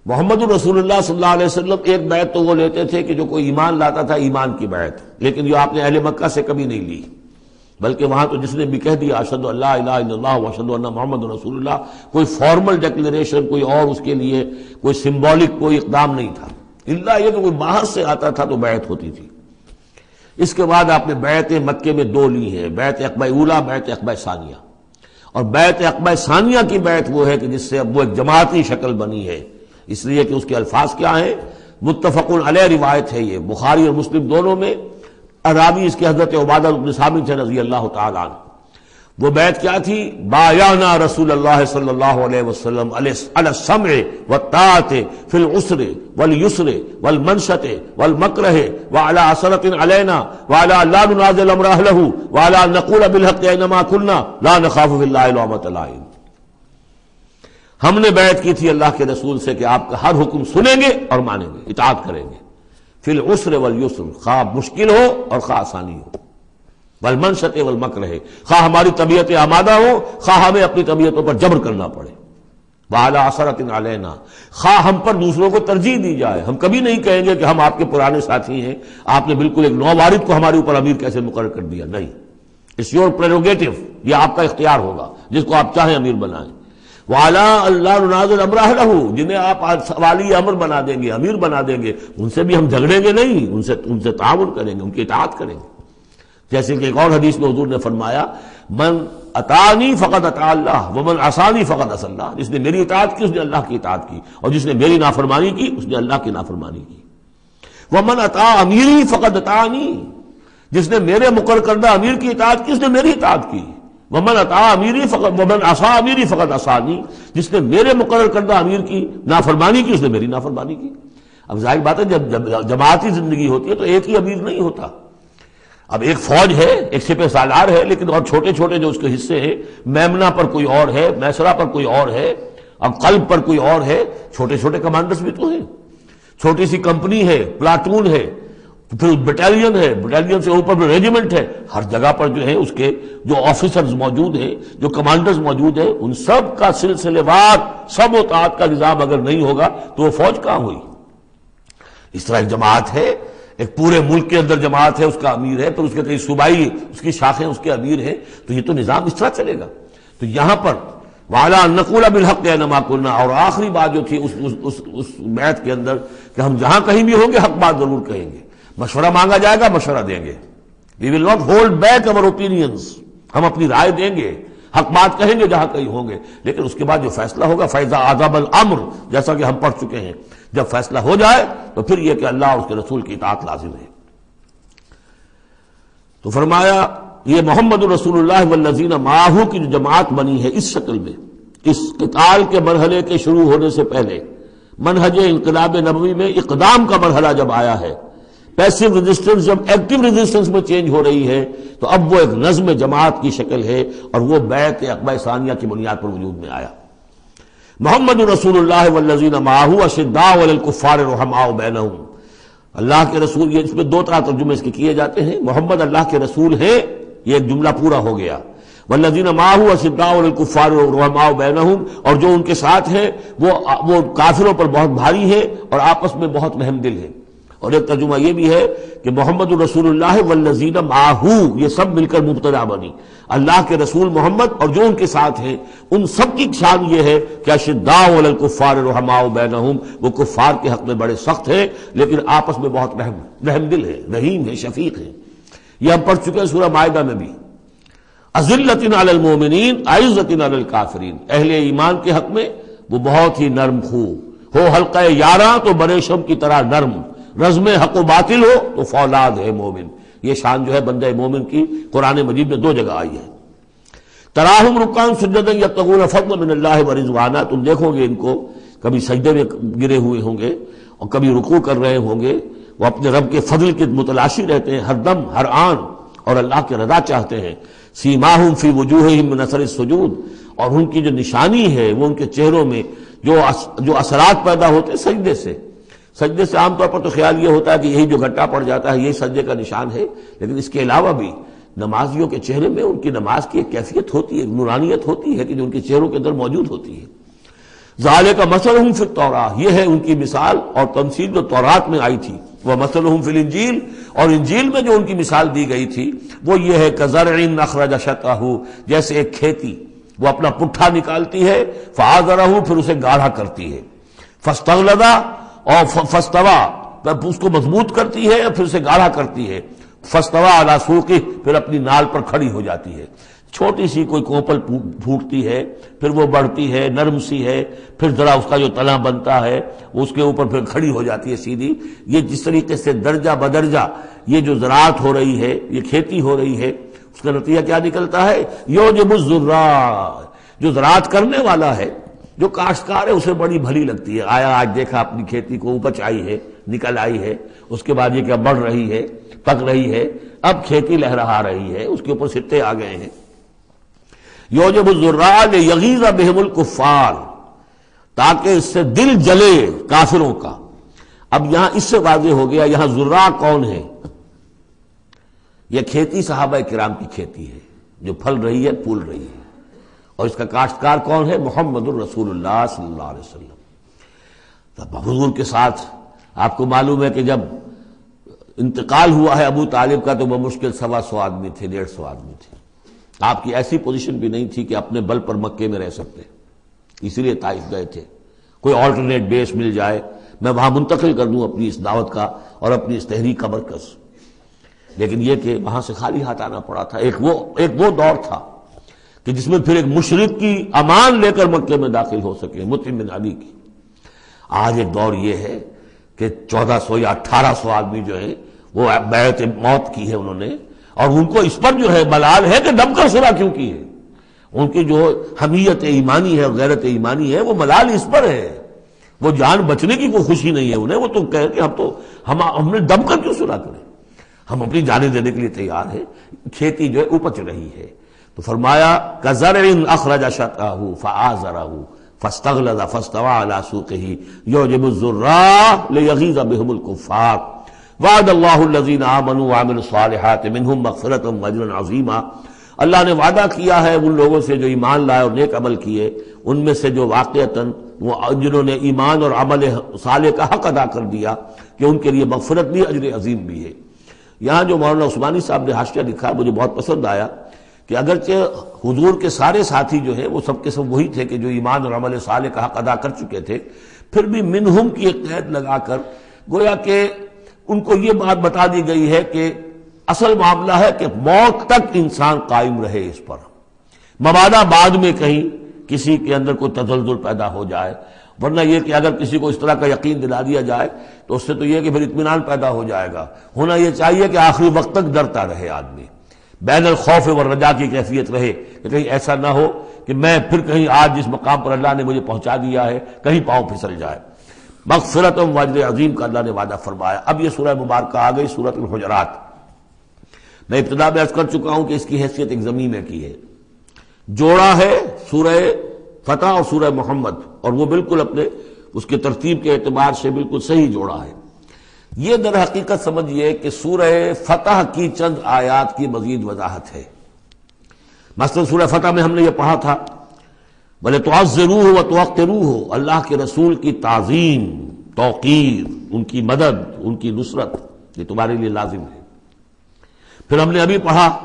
محمد الرسول اللہ صلی اللہ علیہ وسلم ایک بیعت تو وہ لیتے تھے کہ جو کوئی ایمان لاتا تھا ایمان کی بیعت۔ لیکن جو آپ نے اہل مکہ سے کبھی نہیں لی۔ بلکہ وہاں تو جس نے بھی کہہ دیا اشد اللہ الہ الا اللہ وشد اللہ محمد رسول اللہ، کوئی فارمل ڈیکلریشن کوئی اور اس کے لیے کوئی سمبولک کوئی اقدام نہیں تھا۔ اللہ یہ کہ کوئی باہر سے آتا تھا تو بیعت ہوتی تھی۔ اس کے بعد آپ نے بیعت مکے میں دو لی ہیں، بیعت اقبہ اولا، بیعت اقبہ ثانیہ۔ اور بیعت اقبہ ثانیہ کی بیعت وہ ہے کہ جس سے اب وہ ایک جماعتی شکل بنی ہے۔ اس لیے کہ اس کے الفاظ کیا ہیں؟ متفق علیہ روایت ہے یہ، بخاری اور مسلم دونوں میں۔ عرابی اس کے حضرت عبادہ ابن ثابت ہے رضی اللہ تعالیٰ عنہ۔ وہ بیعت کیا تھی؟ بایانا رسول اللہ صلی اللہ علیہ وسلم السمع والطاعت فی العسر والیسر والمنشط والمکرہ وعلى اثرت علینا وعلى لا ننازل امر اہلہ وعلى نقول بالحق اینما کلنا لا نخاف باللہ لومت الائن ہم نے بیعت کی تھی اللہ کے رسول سے کہ آپ کا ہر حکم سنیں گے اور مانیں گے، اطاعت کریں گے۔ فی العسر والیسر، خواہ مشکل ہو اور خواہ آسانی ہو۔ والمنشط والمکر رہے خواہ ہماری طبیعت آمادہ ہو، خواہ ہمیں اپنی طبیعتوں پر جبر کرنا پڑے۔ بالا اثرت علینا خواہ ہم پر دوسروں کو ترجیح دی جائے۔ ہم کبھی نہیں کہیں گے کہ ہم آپ کے پرانے ساتھی ہیں، آپ نے بالکل ایک نو وارد کو ہمارے اوپر امیر کیسے مقرر کر دیا؟ نہیں۔ اٹس یور پریروگیٹو یہ آپ کا اختیار ہوگا، جس کو آپ چاہیں امیر بنائیں۔ والا اللہ ناظر امراہ رہو جنہیں آپ والی امر بنا دیں گے، امیر بنا دیں گے، ان سے بھی ہم جھگڑیں گے نہیں، ان سے ان سے تعاون کریں گے، ان کی اطاعت کریں گے۔ جیسے کہ ایک اور حدیث میں حضور نے فرمایا، من اطانی فقط اطا اللہ وہ من آسانی فقط اللہ۔ جس نے میری اطاعت کی، اس نے اللہ کی اطاعت کی، اور جس نے میری نافرمانی کی، اس نے اللہ کی نافرمانی کی۔ وہ من امیری فقط اطانی جس نے میرے مقرر کردہ امیر کی اطاعت کی، اس نے میری اطاعت کی۔ ومن عطا امیری فقط ومن آسا امیری فقط آسانی جس نے میرے مقرر کردہ امیر کی نافرمانی کی، اس نے میری نافرمانی کی۔ اب ظاہر بات ہے، جب جماعتی زندگی ہوتی ہے تو ایک ہی امیر نہیں ہوتا۔ اب ایک فوج ہے، ایک سپہ سالار ہے، لیکن اور چھوٹے چھوٹے جو اس کے حصے ہیں میمنا پر کوئی اور ہے میسرا پر کوئی اور ہے اب قلب پر کوئی اور ہے، چھوٹے چھوٹے کمانڈرز بھی تو ہیں۔ چھوٹی سی کمپنی ہے، پلاٹون ہے پھر بٹالین ہے بٹالین سے اوپر ریجیمنٹ ہے۔ ہر جگہ پر جو ہے اس کے جو آفیسرز موجود ہیں جو کمانڈرز موجود ہیں ان سب کا سلسلے وار سب و تعت کا نظام اگر نہیں ہوگا تو وہ فوج کہاں ہوئی؟ اس طرح ایک جماعت ہے ایک پورے ملک کے اندر جماعت ہے اس کا امیر ہے پھر اس کے کئی صوبائی اس کی شاخیں اس کے امیر ہیں۔ تو یہ تو نظام اس طرح چلے گا۔ تو یہاں پر والا نقولہ بالحق ہے نما کرنا اور آخری بات جو تھی اس اس, اس, اس بیت کے اندر کہ ہم جہاں کہیں بھی ہوں گے حق بات ضرور کہیں گے۔ مشورہ مانگا جائے گا، مشورہ دیں گے۔ We will not hold back over opinions ہم اپنی رائے دیں گے۔ حق بات کہیں گے جہاں کہیں ہوں گے۔ لیکن اس کے بعد جو فیصلہ ہوگا فیضا آزاب الامر جیسا کہ ہم پڑھ چکے ہیں۔ جب فیصلہ ہو جائے، تو پھر یہ کہ اللہ اور اس کے رسول کی اطاعت لازم ہے۔ تو فرمایا، یہ محمد الرسول اللہ والذین ماہو کی جو جماعت بنی ہے، اس شکل میں، اس قتال کے مرحلے کے شروع ہونے سے پہلے، منہج انقلاب نبوی میں اقدام کا مرحلہ جب آیا ہے پیسو ریزسٹنس جب ایکٹیو ریزسٹنس میں چینج ہو رہی ہے، تو اب وہ ایک نظم جماعت کی شکل ہے اور وہ بیت اقبا ثانیہ کی بنیاد پر وجود میں آیا۔ محمد رسول اللہ والذین معاہو اشداء والکفار رحماء بینہم۔ اللہ کے رسول، یہ اس میں دو طرح ترجمے اس کے کیے جاتے ہیں۔ محمد اللہ کے رسول ہیں، یہ ایک جملہ پورا ہو گیا۔ والذین معاہو اشداء والکفار رحماء بینہم، اور جو ان کے ساتھ ہیں، وہ وہ کافروں پر بہت بھاری ہیں اور آپس میں بہت مہم دل ہیں۔ اور ایک ترجمہ یہ بھی ہے کہ محمد الرسول اللہ والذین معاہو یہ سب مل کر مبتدا بنی۔ اللہ کے رسول محمد اور جو ان کے ساتھ ہیں، ان سب کی شان یہ ہے کہ اشداء الکفار رحماء بینہم، وہ کفار کے حق میں بڑے سخت ہیں، لیکن آپس میں بہت رحم رحم دل ہے رحیم ہے شفیق ہے یہ ہم پڑھ چکے ہیں سورہ معاہدہ میں بھی۔ عزلۃ علی المومنین عزت علی الکافرین۔ اہل ایمان کے حق میں وہ بہت ہی نرم خو۔ ہو حلقہ یارہ تو بریشم کی طرح نرم۔ رزم حق و باطل ہو تو فولاد ہے مومن۔ یہ شان جو ہے بندہ مومن کی قرآن مجید میں دو جگہ آئی ہے۔ تراہم رکان سجد یا فضل من اللہ و رضوانہ تم دیکھو گے ان کو، کبھی سجدے میں گرے ہوئے ہوں گے اور کبھی رکوع کر رہے ہوں گے۔ وہ اپنے رب کے فضل کے متلاشی رہتے ہیں، ہر دم، ہر آن اور اللہ کے رضا چاہتے ہیں۔ سیماہم فی وجوہ نثر سجود اور ان کی جو نشانی ہے، وہ ان کے چہروں میں جو جو اثرات پیدا ہوتے ہیں سجدے سے۔ سجدے سے عام طور پر تو خیال یہ ہوتا ہے کہ یہی جو گھٹا پڑ جاتا ہے، یہی سجدے کا نشان ہے۔ لیکن اس کے علاوہ بھی نمازیوں کے چہرے میں ان کی نماز کی ایک کیفیت ہوتی ہے، ایک نورانیت ہوتی ہے کہ جو ان کے چہروں کے اندر موجود ہوتی ہے۔ ظالے کا مسل ہوں پھر تورا یہ ہے ان کی مثال اور تنصیل جو تورات میں آئی تھی۔ وہ مسل ہوں پھر انجیل اور انجیل میں جو ان کی مثال دی گئی تھی، وہ یہ ہے کہ زر نخرج شتا جیسے ایک کھیتی، وہ اپنا پٹھا نکالتی ہے فاضر پھر اسے گاڑھا کرتی ہے۔ فستغلدہ اور فستوا اس کو مضبوط کرتی ہے پھر اسے گاڑھا کرتی ہے؟ فستوا سوکی پھر اپنی نال پر کھڑی ہو جاتی ہے۔ چھوٹی سی کوئی کوپل پھوٹتی ہے، پھر وہ بڑھتی ہے، نرم سی ہے، پھر ذرا اس کا جو تلا بنتا ہے، اس کے اوپر پھر کھڑی ہو جاتی ہے سیدھی۔ یہ جس طریقے سے درجہ بدرجہ یہ جو زراعت ہو رہی ہے، یہ کھیتی ہو رہی ہے، اس کا نتیجہ کیا نکلتا ہے؟ یو جب جو زراعت کرنے والا ہے جو کاشتکار ہے، اسے بڑی بھلی لگتی ہے۔ آیا، آج دیکھا، اپنی کھیتی کو اپچ آئی ہے، نکل آئی ہے۔ اس کے بعد یہ کیا بڑھ رہی ہے، پک رہی ہے۔ اب کھیتی لہرا رہی ہے، اس کے اوپر سٹے آ گئے ہیں۔ یوجب الزرال یغیز بہم الکفار، تاکہ اس سے دل جلے کافروں کا۔ اب یہاں اس سے واضح ہو گیا، یہاں ذرا کون ہے؟ یہ کھیتی صحابہ کرام کی کھیتی ہے، جو پھل رہی ہے، پھول رہی ہے۔ اور اس کا کاشتکار کون ہے؟ محمد الرسول اللہ صلی اللہ علیہ وسلم۔ حضور کے ساتھ آپ کو معلوم ہے کہ جب انتقال ہوا ہے ابو طالب کا تو وہ مشکل سوا سو آدمی تھے، ڈیڑھ سو آدمی تھے۔ آپ کی ایسی پوزیشن بھی نہیں تھی کہ اپنے بل پر مکے میں رہ سکتے۔ اسی لیے طائف گئے تھے۔ کوئی آلٹرنیٹ بیس مل جائے۔ میں وہاں منتقل کر دوں اپنی اس دعوت کا اور اپنی اس تحریک کا مرکز۔ لیکن یہ کہ وہاں سے خالی ہاتھ آنا پڑا تھا۔ ایک وہ ایک وہ دور تھا۔ کہ جس میں پھر ایک مشرق کی امان لے کر مکے میں داخل ہو سکے متم بن علی کی۔ آج ایک دور یہ ہے کہ چودہ سو یا اٹھارہ سو آدمی جو ہے وہ بیعت موت کی ہے انہوں نے۔ اور ان کو اس پر جو ہے بلال ہے کہ دب کر سنا کیوں کی ہے؟ ان کی جو حمیت ایمانی ہے اور غیرت ایمانی ہے، وہ ملال اس پر ہے۔ وہ جان بچنے کی کوئی خوشی نہیں ہے انہیں، وہ تو کہہ کہ ہم تو، ہم نے دم کر کیوں سنا کریں ہم اپنی جانیں دینے کے لیے تیار ہیں۔ کھیتی جو ہے اپچ رہی ہے۔ تو فرمایا کزر اخرج شطرہ فآزرہ فاستغلظ فاستوى على سوقه يعجب الزراع ليغيظ بهم الكفار وعد الله الذين آمنوا وعملوا الصالحات منهم مغفرة واجرا عظيما اللہ نے وعدہ کیا ہے ان لوگوں سے جو ایمان لائے اور نیک عمل کیے۔ ان میں سے جو واقعتاً وہ جنہوں نے ایمان اور عمل صالح کا حق ادا کر دیا کہ ان کے لیے مغفرت بھی اجر عظیم بھی ہے۔ یہاں جو مولانا عثمانی صاحب نے حاشیہ لکھا، مجھے بہت پسند آیا۔ کہ اگرچہ حضور کے سارے ساتھی جو ہیں وہ سب کے سب وہی تھے کہ جو ایمان اور عمل صالح کا حق ادا کر چکے تھے، پھر بھی منہم کی ایک قید لگا کر گویا کہ ان کو یہ بات بتا دی گئی ہے کہ اصل معاملہ ہے کہ موت تک انسان قائم رہے اس پر۔ مبادہ بعد میں کہیں کسی کے اندر کوئی تزلزل پیدا ہو جائے، ورنہ یہ کہ اگر کسی کو اس طرح کا یقین دلا دیا جائے تو اس سے تو یہ کہ پھر اطمینان پیدا ہو جائے گا۔ ہونا یہ چاہیے کہ آخری وقت تک ڈرتا رہے آدمی۔ بین الخوف و رجا کی کیفیت رہے کہ کہیں ایسا نہ ہو کہ میں پھر کہیں آج جس مقام پر اللہ نے مجھے پہنچا دیا ہے، کہیں پاؤں پھسل جائے۔ مغفرت و واجر عظیم کا اللہ نے وعدہ فرمایا۔ اب یہ سورہ مبارکہ آ گئی سورت الحجرات۔ میں ابتدا میں کر چکا ہوں کہ اس کی حیثیت ایک زمین میں کی ہے۔ جوڑا ہے سورہ فتح اور سورہ محمد، اور وہ بالکل اپنے اس کے ترتیب کے اعتبار سے بالکل صحیح جوڑا ہے۔ یہ در حقیقت سمجھئے کہ سورہ فتح کی چند آیات کی مزید وضاحت ہے۔ مثلا سورہ فتح میں ہم نے یہ پڑھا تھا بھلے تو ضرور ہو تو روح ہو اللہ کے رسول کی تعظیم، توقیر، ان کی مدد، ان کی نصرت، یہ تمہارے لیے لازم ہے۔ پھر ہم نے ابھی پڑھا،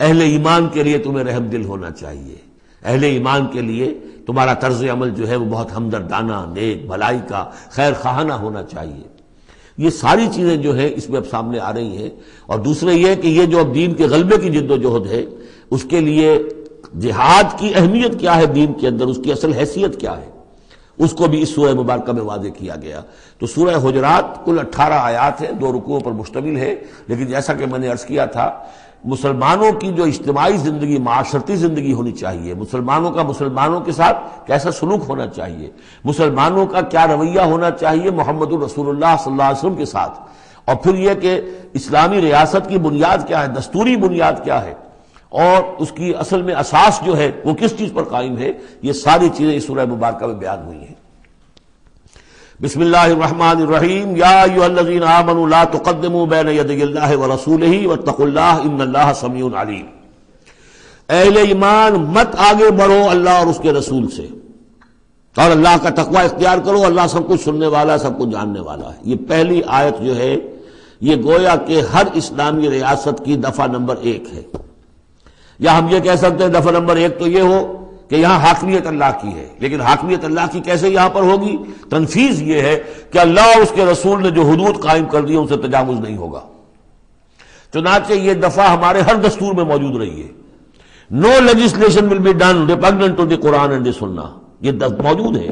اہل ایمان کے لیے تمہیں رحم دل ہونا چاہیے۔ اہل ایمان کے لیے تمہارا طرز عمل جو ہے وہ بہت ہمدردانہ، نیک، بھلائی کا، خیر خواہانہ ہونا چاہیے۔ یہ ساری چیزیں جو ہے اس میں اب سامنے آ رہی ہیں۔ اور دوسرے یہ کہ یہ جو اب دین کے غلبے کی جد و جہد ہے، اس کے لیے جہاد کی اہمیت کیا ہے دین کے اندر؟ اس کی اصل حیثیت کیا ہے؟ اس کو بھی اس سورہ مبارکہ میں واضح کیا گیا۔ تو سورہ حجرات کل اٹھارہ آیات ہیں، دو رکوعوں پر مشتمل ہے لیکن جیسا کہ میں نے عرض کیا تھا مسلمانوں کی جو اجتماعی زندگی، معاشرتی زندگی ہونی چاہیے۔ مسلمانوں کا مسلمانوں کے ساتھ کیسا سلوک ہونا چاہیے؟ مسلمانوں کا کیا رویہ ہونا چاہیے محمد الرسول اللہ صلی اللہ علیہ وسلم کے ساتھ؟ اور پھر یہ کہ اسلامی ریاست کی بنیاد کیا ہے؟ دستوری بنیاد کیا ہے؟ اور اس کی اصل میں اساس جو ہے، وہ کس چیز پر قائم ہے؟ یہ ساری چیزیں اس سورہ مبارکہ میں بیان ہوئی ہیں۔ بسم اللہ الرحمن الرحیم، یا ایوہ الذین آمنوا لا تقدموا بین یدی اللہ ورسولہ واتقوا اللہ ان اللہ سمیع علیم۔ اہل ایمان، مت آگے بڑھو اللہ اور اس کے رسول سے۔ اور اللہ کا تقوی اختیار کرو، اللہ سب کچھ سننے والا سب کچھ جاننے والا ہے۔ یہ پہلی آیت جو ہے، یہ گویا کہ ہر اسلامی ریاست کی دفعہ نمبر ایک ہے۔ یا ہم یہ کہہ سکتے ہیں، دفعہ نمبر ایک تو یہ ہو کہ یہاں حاکمیت اللہ کی ہے۔ لیکن حاکمیت اللہ کی کیسے یہاں پر ہوگی؟ تنفیز یہ ہے کہ اللہ اور اس کے رسول نے جو حدود قائم کر دی ان سے تجاوز نہیں ہوگا۔ چنانچہ یہ دفعہ ہمارے ہر دستور میں موجود رہی ہے۔ No legislation will be done repugnant to the Quran and the Sunnah یہ موجود ہے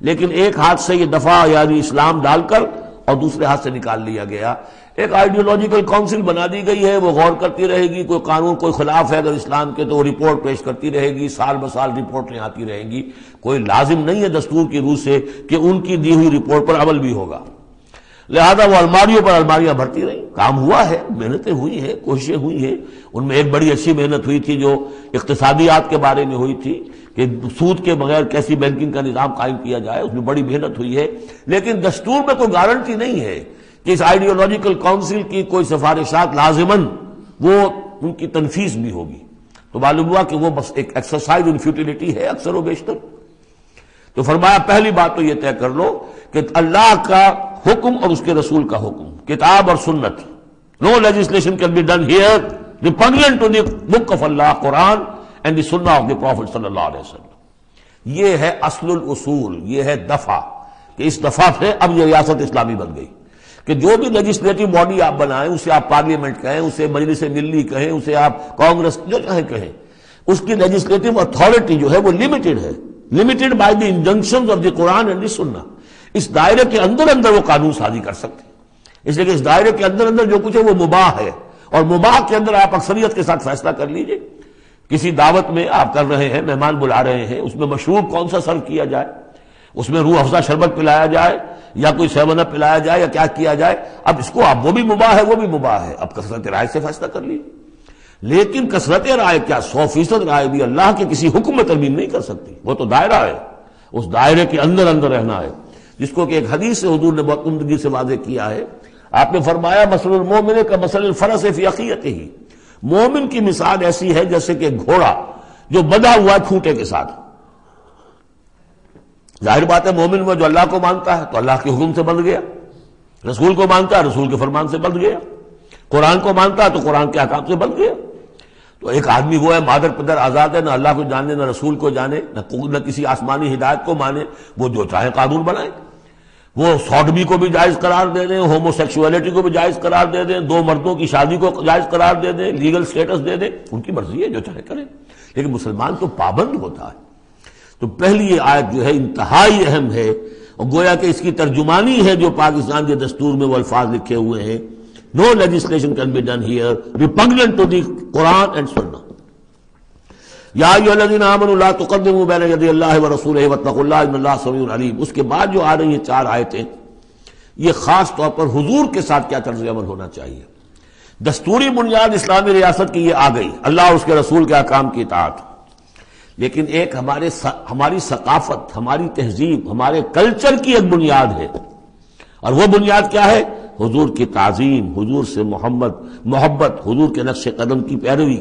لیکن ایک ہاتھ سے یہ دفعہ یعنی اسلام ڈال کر اور دوسرے ہاتھ سے نکال لیا گیا۔ ایک آئیڈیولوجیکل کونسل بنا دی گئی ہے، وہ غور کرتی رہے گی، کوئی قانون، کوئی خلاف ہے اگر اسلام کے تو وہ رپورٹ پیش کرتی رہے گی، سال بسال رپورٹیں آتی رہیں گی۔ کوئی لازم نہیں ہے دستور کی روح سے کہ ان کی دی ہوئی رپورٹ پر عمل بھی ہوگا۔ لہذا وہ الماریوں پر الماریاں بھرتی رہی کام ہوا ہے، محنتیں ہوئی ہیں، کوششیں ہوئی ہیں۔ ان میں ایک بڑی اچھی محنت ہوئی تھی جو اقتصادیات کے بارے میں ہوئی تھی کہ سود کے بغیر کیسی بینکنگ کا نظام قائم کیا جائے، اس میں بڑی محنت ہوئی ہے۔ لیکن دستور میں کوئی گارنٹی نہیں ہے کہ اس آئیڈیولوجیکل کاؤنسل کی کوئی سفارشات لازمن وہ ان کی تنفیز بھی ہوگی۔ تو معلوم ہوا کہ وہ بس ایک ایکسرسائز ان فیوٹیلٹی ہے اکثر و بیشتر۔ تو فرمایا، پہلی بات تو یہ طے کر لو کہ اللہ کا حکم اور اس کے رسول کا حکم، کتاب اور سنت۔ No legislation can be done here repugnant to the book of Allah Quran and the Sunnah of the profit صلی اللہ علیہ وسلم یہ ہے اصل الاصول، یہ ہے دفع کہ اس دفعہ سے اب یہ ریاست اسلامی بن گئی۔ کہ جو بھی لیجسلیٹو باڈی آپ بنائیں، اسے آپ پارلیمنٹ کہیں، اسے مجلس ملی کہیں، اسے آپ کانگریس جو چاہیں کہیں، اس کی لیجسلیٹو اتھارٹی جو ہے وہ لمیٹڈ ہے۔ Limited by the injunction of the Quran and the Sunnah اس دائرے کے اندر اندر وہ قانون سازی کر سکتے اس لیے کہ اس دائرے کے اندر اندر جو کچھ ہے وہ مباح ہے۔ اور مباح کے اندر آپ اکثریت کے ساتھ فیصلہ کر لیجیے۔ کسی دعوت میں آپ کر رہے ہیں، مہمان بلا رہے ہیں، اس میں مشروب کون سا سرو کیا جائے؟ اس میں روح افزا شربت پلایا جائے یا کوئی سیون پلایا جائے یا کیا کیا جائے، اب اس کو، اب وہ بھی مباح ہے، وہ بھی مباح ہے۔ اب کثرت رائے سے فیصلہ کر لیجیے لیکن کثرت رائے کیا؟ سو فیصد رائے بھی اللہ کے کسی حکم میں ترمیم نہیں کر سکتی۔ وہ تو دائرہ ہے۔ اس دائرے کے اندر اندر رہنا ہے۔ جس کو کہ ایک حدیث سے حضور نے بہت عمدگی سے واضح کیا ہے۔ آپ نے فرمایا مسل المومن کا مسل الفرس فی عقیت ہی۔ مومن کی مثال ایسی ہے جیسے کہ گھوڑا جو بدا ہوا ہے کھوٹے کے ساتھ۔ ظاہر بات ہے، مومن میں جو اللہ کو مانتا ہے تو اللہ کے حکم سے بند گیا۔ رسول کو مانتا ہے، رسول کے فرمان سے بند گیا۔ قرآن کو مانتا ہے تو قرآن کے حکام سے بند گیا۔ تو ایک آدمی وہ ہے، مادر پدر آزاد ہے، نہ اللہ کو جانے، نہ رسول کو جانے، نہ کسی آسمانی ہدایت کو مانے، وہ جو چاہے قانون بنائے۔ وہ سوڈمی کو بھی جائز قرار دے دیں ہومو سیکشولیٹی کو بھی جائز قرار دے دیں، دو مردوں کی شادی کو جائز قرار دے دیں لیگل سٹیٹس دے دیں، ان کی مرضی ہے جو چاہے کریں لیکن مسلمان تو پابند ہوتا ہے۔ تو پہلی یہ آیت جو ہے انتہائی اہم ہے اور گویا کہ اس کی ترجمانی ہے جو پاکستان کے دستور میں وہ الفاظ لکھے ہوئے ہیں۔ No legislation can be done here repugnant to the Quran and Sunnah یا الذین آمنوا لا تقدموا بین یدی اللہ و رسولہ واتقوا اللہ ان اللہ سمیع علیم۔ اس کے بعد جو آ رہی ہیں چار آیتیں، یہ خاص طور پر حضور کے ساتھ کیا طرز عمل ہونا چاہیے۔ دستوری بنیاد اسلامی ریاست کی یہ آ گئی۔ اللہ اس کے رسول کے احکام کی اطاعت۔ لیکن ایک ہمارے ہماری ثقافت، ہماری تہذیب، ہمارے کلچر کی ایک بنیاد ہے۔ اور وہ بنیاد کیا ہے؟ حضور کی تعظیم، حضور سے محمد، محبت، حضور کے نقش قدم کی پیروی۔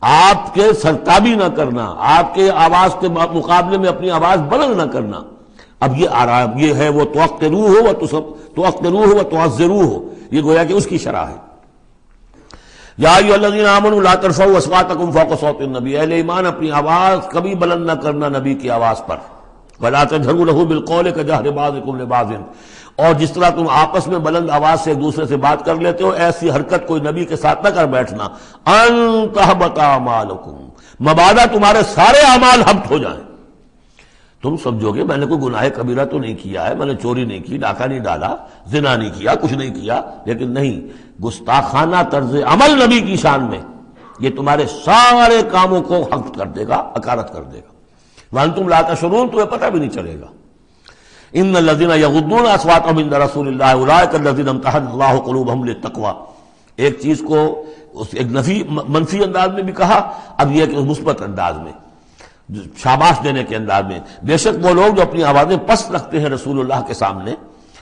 آپ کے سرتابی نہ کرنا، آپ کے آواز کے مقابلے میں اپنی آواز بلند نہ کرنا۔ اب یہ آرام یہ ہے وہ توقع روح ہو وہ تو روح ہو وہ تو روح ہو۔ یہ گویا کہ اس کی شرح ہے۔ یا فوق النبی۔ اہل ایمان، اپنی آواز کبھی بلند نہ کرنا نبی کی آواز پر۔ بلا تجھرو بالقول کجہر لبعض۔ اور جس طرح تم آپس میں بلند آواز سے ایک دوسرے سے بات کر لیتے ہو، ایسی حرکت کوئی نبی کے ساتھ نہ کر بیٹھنا۔ انتہبتا مالکم مبادہ تمہارے سارے اعمال حبت ہو جائیں۔ تم سمجھو گے، میں نے کوئی گناہ کبیرہ تو نہیں کیا ہے، میں نے چوری نہیں کی، ڈاکہ نہیں ڈالا، زنا نہیں کیا، کچھ نہیں کیا، لیکن نہیں، گستاخانہ طرز عمل نبی کی شان میں، یہ تمہارے سارے کاموں کو حق کر دے گا، اکارت کر دے گا۔ ون تم لاتا شرون تمہیں پتہ بھی نہیں چلے گا۔ ان الذين يغضون اصواتهم عند رسول الله اولئك الذين امتحن الله قلوبهم للتقوى ایک چیز کو ایک نفی منفی انداز میں بھی کہا، اب یہ کہ مثبت انداز میں۔ شاباش دینے کے انداز میں۔ بے شک وہ لوگ جو اپنی آوازیں پست رکھتے ہیں رسول اللہ کے سامنے،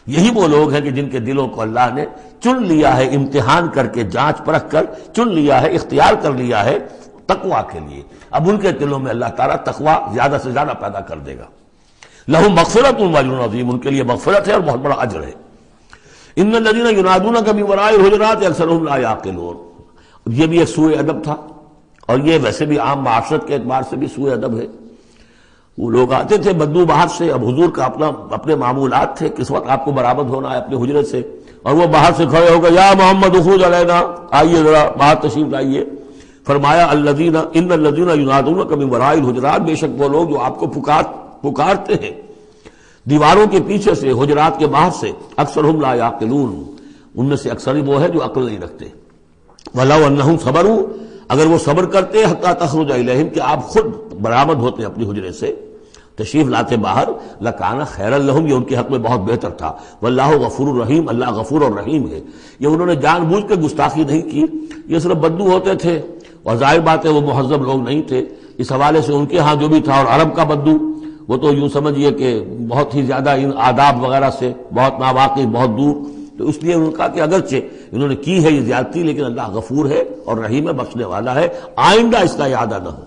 یہی وہ لوگ ہیں کہ جن کے دلوں کو اللہ نے چن لیا ہے، امتحان کر کے جانچ پرکھ کر چن لیا ہے، اختیار کر لیا ہے تقوا کے لیے۔ اب ان کے دلوں میں اللہ تعالیٰ تقوا زیادہ سے زیادہ پیدا کر دے گا۔ لہو مغفرت عظیم، ان کے لیے مغفرت ہے اور بہت بڑا اجر ہے۔ ان ندین یونادون کبھی ورائے حجرات اکثر یہ بھی ایک سوئے ادب تھا۔ اور یہ ویسے بھی عام معاشرت کے اعتبار سے بھی سوئے ادب ہے۔ وہ لوگ آتے تھے بدو باہر سے، اب حضور کا اپنا، اپنے معمولات تھے، کس وقت آپ کو برآمد ہونا ہے اپنے حجرت سے۔ اور وہ باہر سے کھڑے ہو گئے، یا محمد اخوج علینا، آئیے ذرا باہر تشریف لائیے۔ فرمایا الدین ان الدین یونادون کبھی ورائے حجرات بے شک وہ لوگ جو آپ کو پکار، پکارتے ہیں۔ دیواروں کے پیچھے سے، حجرات کے باہر سے، اکثر ہم لا یاقلون۔ ان میں سے اکثر ہی وہ ہے جو عقل نہیں رکھتے۔ ولاؤ صبر ہوں اگر وہ صبر کرتے حتیٰ تخرج علیہم کہ آپ خود برآمد ہوتے اپنی حجرے سے، تشریف لاتے باہر، لکانا خیر الحم یہ ان کے حق میں بہت بہتر تھا۔ واللہ غفور الرحیم، اللہ غفور اور رحیم ہے۔ یہ انہوں نے جان بوجھ کے گستاخی نہیں کی۔ یہ صرف بدو ہوتے تھے۔ اور ظاہر بات ہے، وہ مہذب لوگ نہیں تھے۔ اس حوالے سے ان کے ہاں جو بھی تھا، اور عرب کا بدو، وہ تو یوں سمجھیے کہ بہت ہی زیادہ ان آداب وغیرہ سے، بہت ناواقع بہت دور۔ تو اس لیے ان کا کہ اگرچہ انہوں نے کی ہے یہ زیادتی، لیکن اللہ غفور ہے اور رحیم ہے، بخشنے والا ہے، آئندہ اس کا یادہ نہ ہو۔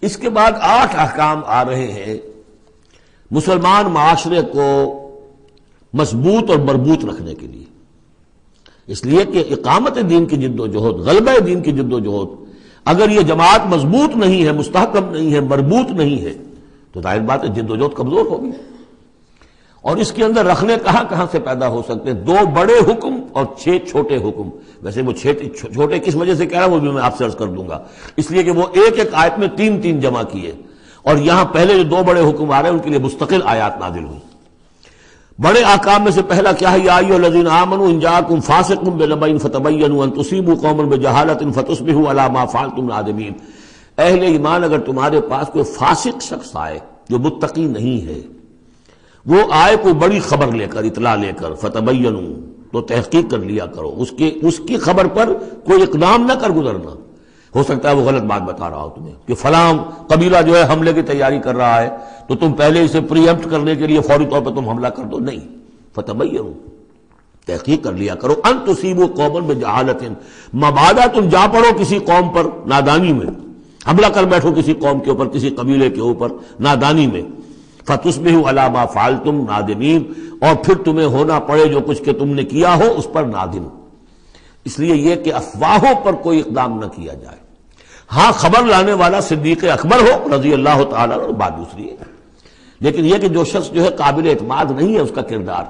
اس کے بعد آٹھ احکام آ رہے ہیں۔ مسلمان معاشرے کو مضبوط اور مربوط رکھنے کے لیے۔ اس لیے کہ اقامت دین کی جد و جہد، غلبہ دین کی جد و جہد، اگر یہ جماعت مضبوط نہیں ہے، مستحکم نہیں ہے، مربوط نہیں ہے، تو ظاہر بات ہے جد و جہد کمزور ہوگی۔ اور اس کے اندر رکھنے کہاں کہاں سے پیدا ہو سکتے ہیں؟ دو بڑے حکم اور چھ چھوٹے حکم۔ ویسے وہ چھوٹے کس وجہ سے کہہ رہا وہ بھی میں آپ سے عرض کر دوں گا۔ اس لیے کہ وہ ایک ایک آیت میں تین تین جمع کیے۔ اور یہاں پہلے جو دو بڑے حکم آ رہے ہیں، ان کے لیے مستقل آیات نازل ہوئی۔ بڑے آکام میں سے پہلا کیا ہے؟ آئیو لذین آمنوا ان جاکم فاسقم بنبین فتبینوا ان تصیبوا قوما بجہالت فتصبحوا علی ما فعلتم نادمین۔ اہل ایمان، اگر تمہارے پاس کوئی فاسق شخص آئے جو متقی نہیں ہے وہ آئے کوئی بڑی خبر لے کر، اطلاع لے کر فتبینوا تو تحقیق کر لیا کرو۔ اس کے، اس کی خبر پر کوئی اقدام نہ کر گزرنا۔ ہو سکتا ہے وہ غلط بات بتا رہا ہو تمہیں کہ فلاں قبیلہ جو ہے حملے کی تیاری کر رہا ہے، تو تم پہلے اسے پری ایمپٹ کرنے کے لیے فوری طور پہ تم حملہ کر دو۔ نہیں۔ فتح تحقیق کر لیا کرو۔ ان تصیب و قومن میں جہالت مبادہ تم جا پڑو کسی قوم پر نادانی میں۔ حملہ کر بیٹھو کسی قوم کے اوپر، کسی قبیلے کے اوپر نادانی میں۔ فتس میں ہوں علامہ فالتم نادمین اور پھر تمہیں ہونا پڑے جو کچھ کہ تم نے کیا ہو اس پر نادم۔ اس لیے یہ کہ افواہوں پر کوئی اقدام نہ کیا جائے۔ ہاں خبر لانے والا صدیق اکبر ہو رضی اللہ تعالیٰ اور بات دوسری ہے۔ لیکن یہ کہ جو شخص جو ہے قابل اعتماد نہیں ہے اس کا کردار،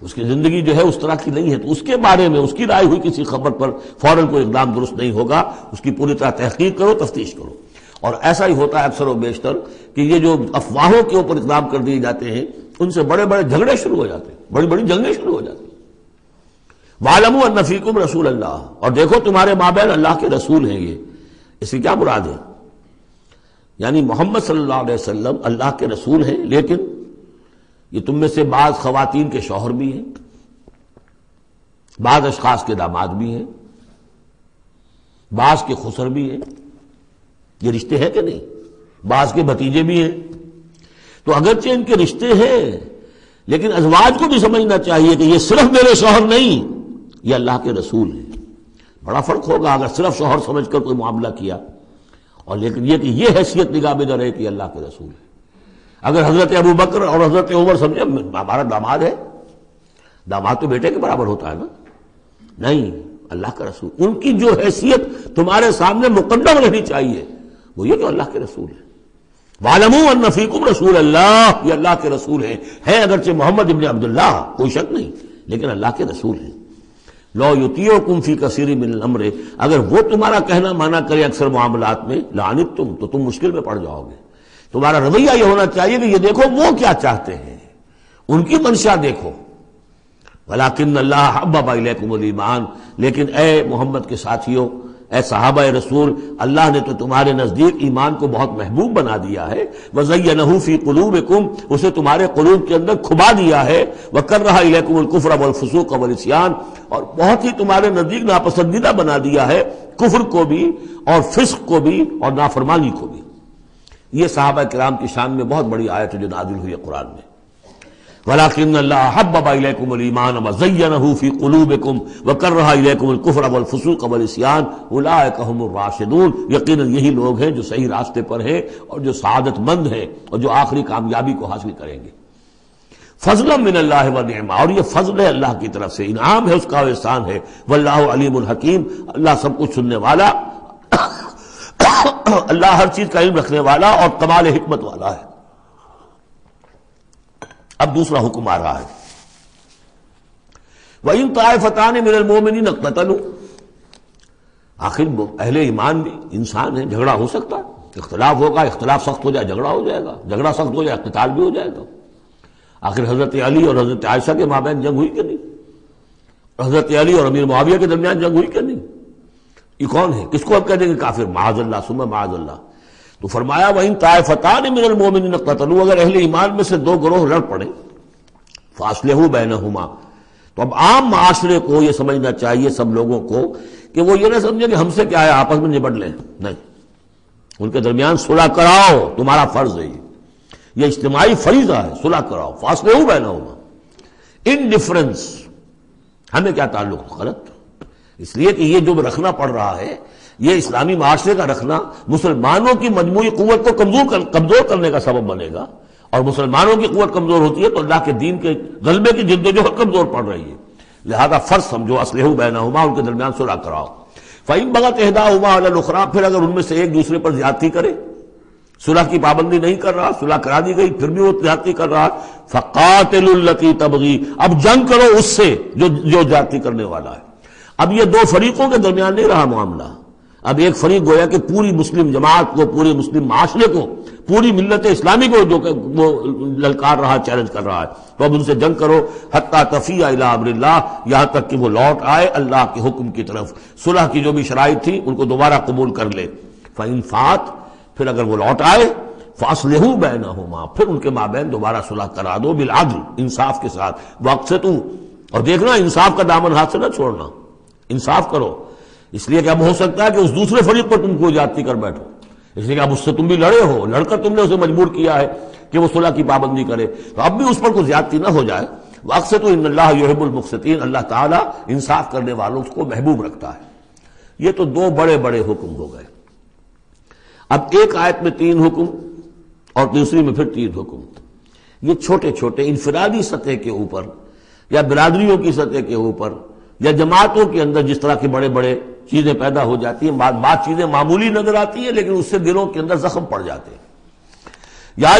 اس کی زندگی جو ہے اس طرح کی نہیں ہے، تو اس کے بارے میں، اس کی رائے ہوئی کسی خبر پر فوراً کوئی اقدام درست نہیں ہوگا۔ اس کی پوری طرح تحقیق کرو، تفتیش کرو۔ اور ایسا ہی ہوتا ہے اکثر و بیشتر کہ یہ جو افواہوں کے اوپر اقدام کر دیے جاتے ہیں، ان سے بڑے بڑے جھگڑے شروع ہو جاتے ہیں، بڑی بڑی جنگیں شروع ہو جاتی ہیں۔ والم النفیقم رسول اللہ اور دیکھو تمہارے مابین اللہ کے رسول ہیں یہ۔ اس کی کیا مراد ہے؟ یعنی محمد صلی اللہ علیہ وسلم اللہ کے رسول ہیں، لیکن یہ تم میں سے بعض خواتین کے شوہر بھی ہیں، بعض اشخاص کے داماد بھی ہیں، بعض کے خسر بھی ہیں۔ یہ رشتے ہیں کہ نہیں؟ بعض کے بھتیجے بھی ہیں۔ تو اگرچہ ان کے رشتے ہیں، لیکن ازواج کو بھی سمجھنا چاہیے کہ یہ صرف میرے شوہر نہیں، یہ اللہ کے رسول ہیں۔ بڑا فرق ہوگا اگر صرف شوہر سمجھ کر کوئی معاملہ کیا۔ اور لیکن یہ کہ یہ حیثیت نگاہ میں نہ رہے کہ اللہ کے رسول ہے اگر حضرت ابو بکر اور حضرت عمر سمجھے، ہمارا داماد ہے۔ داماد تو بیٹے کے برابر ہوتا ہے نا؟ نہیں، اللہ کا رسول۔ ان کی جو حیثیت تمہارے سامنے مقدم رہنی چاہیے۔ وہ یہ کہ اللہ کے رسول ہے والم النفیقم رسول اللہ یہ اللہ کے رسول ہیں۔ ہے اگرچہ محمد ابن عبداللہ، کوئی شک نہیں، لیکن اللہ کے رسول ہیں۔ لو یوتیو کم فی کثیر من الامر اگر وہ تمہارا کہنا مانا کرے اکثر معاملات میں لعنت تم تو تم مشکل میں پڑ جاؤ گے۔ تمہارا رویہ یہ ہونا چاہیے کہ یہ دیکھو وہ کیا چاہتے ہیں۔ ان کی منشا دیکھو۔ ولیکن اللہ حبب الیکم الایمان لیکن اے محمد کے ساتھیوں اے صحابہ رسول، اللہ نے تو تمہارے نزدیک ایمان کو بہت محبوب بنا دیا ہے۔ وزینہ فی قلوبکم اسے تمہارے قلوب کے اندر کھبا دیا ہے۔ وہ کر رہا الیکم الکفر والفسوق والعصیان اور بہت ہی تمہارے نزدیک ناپسندیدہ بنا دیا ہے کفر کو بھی اور فسق کو بھی اور نافرمانی کو بھی۔ یہ صحابہ کرام کی شان میں بہت بڑی آیت ہے جو نازل ہوئی ہے قرآن میں۔ ولكن الله حبب اليكم الايمان وزينه في قلوبكم وكره اليكم الكفر والفسوق والعصيان اولئك هم الراشدون یقینا یہی لوگ ہیں جو صحیح راستے پر ہیں اور جو سعادت مند ہیں اور جو آخری کامیابی کو حاصل کریں گے۔ فضل من اللہ و اور یہ فضل ہے اللہ کی طرف سے، انعام ہے اس کا احسان ہے۔ واللہ علیم الحکیم، اللہ سب کچھ سننے والا، اللہ ہر چیز کا علم رکھنے والا اور کمال حکمت والا ہے۔ اب دوسرا حکم آ رہا ہے۔ وہ ان فتح نے میرے مومنی نقل آخر اہل ایمان بھی انسان ہے جھگڑا ہو سکتا ہے۔ اختلاف ہوگا، اختلاف سخت ہو جائے، جھگڑا ہو جائے گا۔ جھگڑا سخت ہو جائے اختتال بھی ہو جائے گا۔ آخر حضرت علی اور حضرت عائشہ کے مابین جنگ ہوئی کہ نہیں؟ حضرت علی اور امیر معاویہ کے درمیان جنگ ہوئی کہ نہیں؟ یہ کون ہے؟ کس کو اب کہہ دیں گے کافر؟ معاذ اللہ سمہ معاذ اللہ۔ تو فرمایا وہ طائے فتح من المومن قتلوا اگر اہل ایمان میں سے دو گروہ لڑ پڑے فاصلے ہو بینہما تو اب عام معاشرے کو یہ سمجھنا چاہیے سب لوگوں کو کہ وہ یہ نہ سمجھے کہ ہم سے کیا ہے، آپس میں نبٹ لیں۔ نہیں۔ ان کے درمیان صلح کراؤ، تمہارا فرض ہے یہ۔ اجتماعی فریضہ ہے، صلح کراؤ فاصلے ہو بہنا ہوگا ان ڈفرنس ہمیں کیا تعلق؟ غلط۔ اس لیے کہ یہ جو رکھنا پڑ رہا ہے یہ اسلامی معاشرے کا رکھنا مسلمانوں کی مجموعی قوت کو کمزور کر کمزور کرنے کا سبب بنے گا۔ اور مسلمانوں کی قوت کمزور ہوتی ہے تو اللہ کے دین کے غلبے کی جد و جہد کمزور پڑ رہی ہے۔ لہذا فرض سمجھو اسلحہ بینا ہما ان کے درمیان سلاح کراؤ۔ فعیم بغت عہدہ ہما الخرا پھر اگر ان میں سے ایک دوسرے پر زیادتی کرے صلح کی پابندی نہیں کر رہا صلح کرا دی گئی، پھر بھی وہ زیادتی کر رہا۔ فقاتل التی تبغی اب جنگ کرو اس سے جو جو زیادتی کرنے والا ہے۔ اب یہ دو فریقوں کے درمیان نہیں رہا معاملہ۔ اب ایک فریق گویا کہ پوری مسلم جماعت کو پورے مسلم معاشرے کو، پوری ملت اسلامی کو جو کہ وہ للکار رہا، چیلنج کر رہا ہے۔ تو اب ان سے جنگ کرو۔ حتیٰ تفیع امر اللہ، یہاں تک کہ وہ لوٹ آئے اللہ کے حکم کی طرف۔ صلح کی جو بھی شرائط تھی، ان کو دوبارہ قبول کر لے۔ فات، پھر اگر وہ لوٹ آئے فاصلے ہوں بہ نہ پھر ان کے ماں بہن دوبارہ صلح کرا دو بالعدل، انصاف کے ساتھ۔ وقت سے تو اور دیکھنا انصاف کا دامن ہاتھ سے نہ چھوڑنا۔ انصاف کرو۔ اس لیے کہ اب ہو سکتا ہے کہ اس دوسرے فریق پر تم کو جاتی کر بیٹھو۔ اس لیے کہ اب اس سے تم بھی لڑے ہو لڑ کر تم نے اسے مجبور کیا ہے کہ وہ صلح کی پابندی کرے۔ تو اب بھی اس پر کوئی زیادتی نہ ہو جائے۔ وقت سے تو ان اللہ یحب المقصطین اللہ تعالیٰ انصاف کرنے والوں کو محبوب رکھتا ہے۔ یہ تو دو بڑے بڑے حکم ہو گئے۔ اب ایک آیت میں تین حکم اور دوسری میں پھر تین حکم۔ یہ چھوٹے چھوٹے انفرادی سطح کے اوپر یا برادریوں کی سطح کے اوپر یا جماعتوں کے اندر جس طرح کے بڑے بڑے چیزیں پیدا ہو جاتی ہیں بعض بات چیزیں معمولی نظر آتی ہیں، لیکن اس سے دلوں کے اندر زخم پڑ جاتے ہیں۔ یا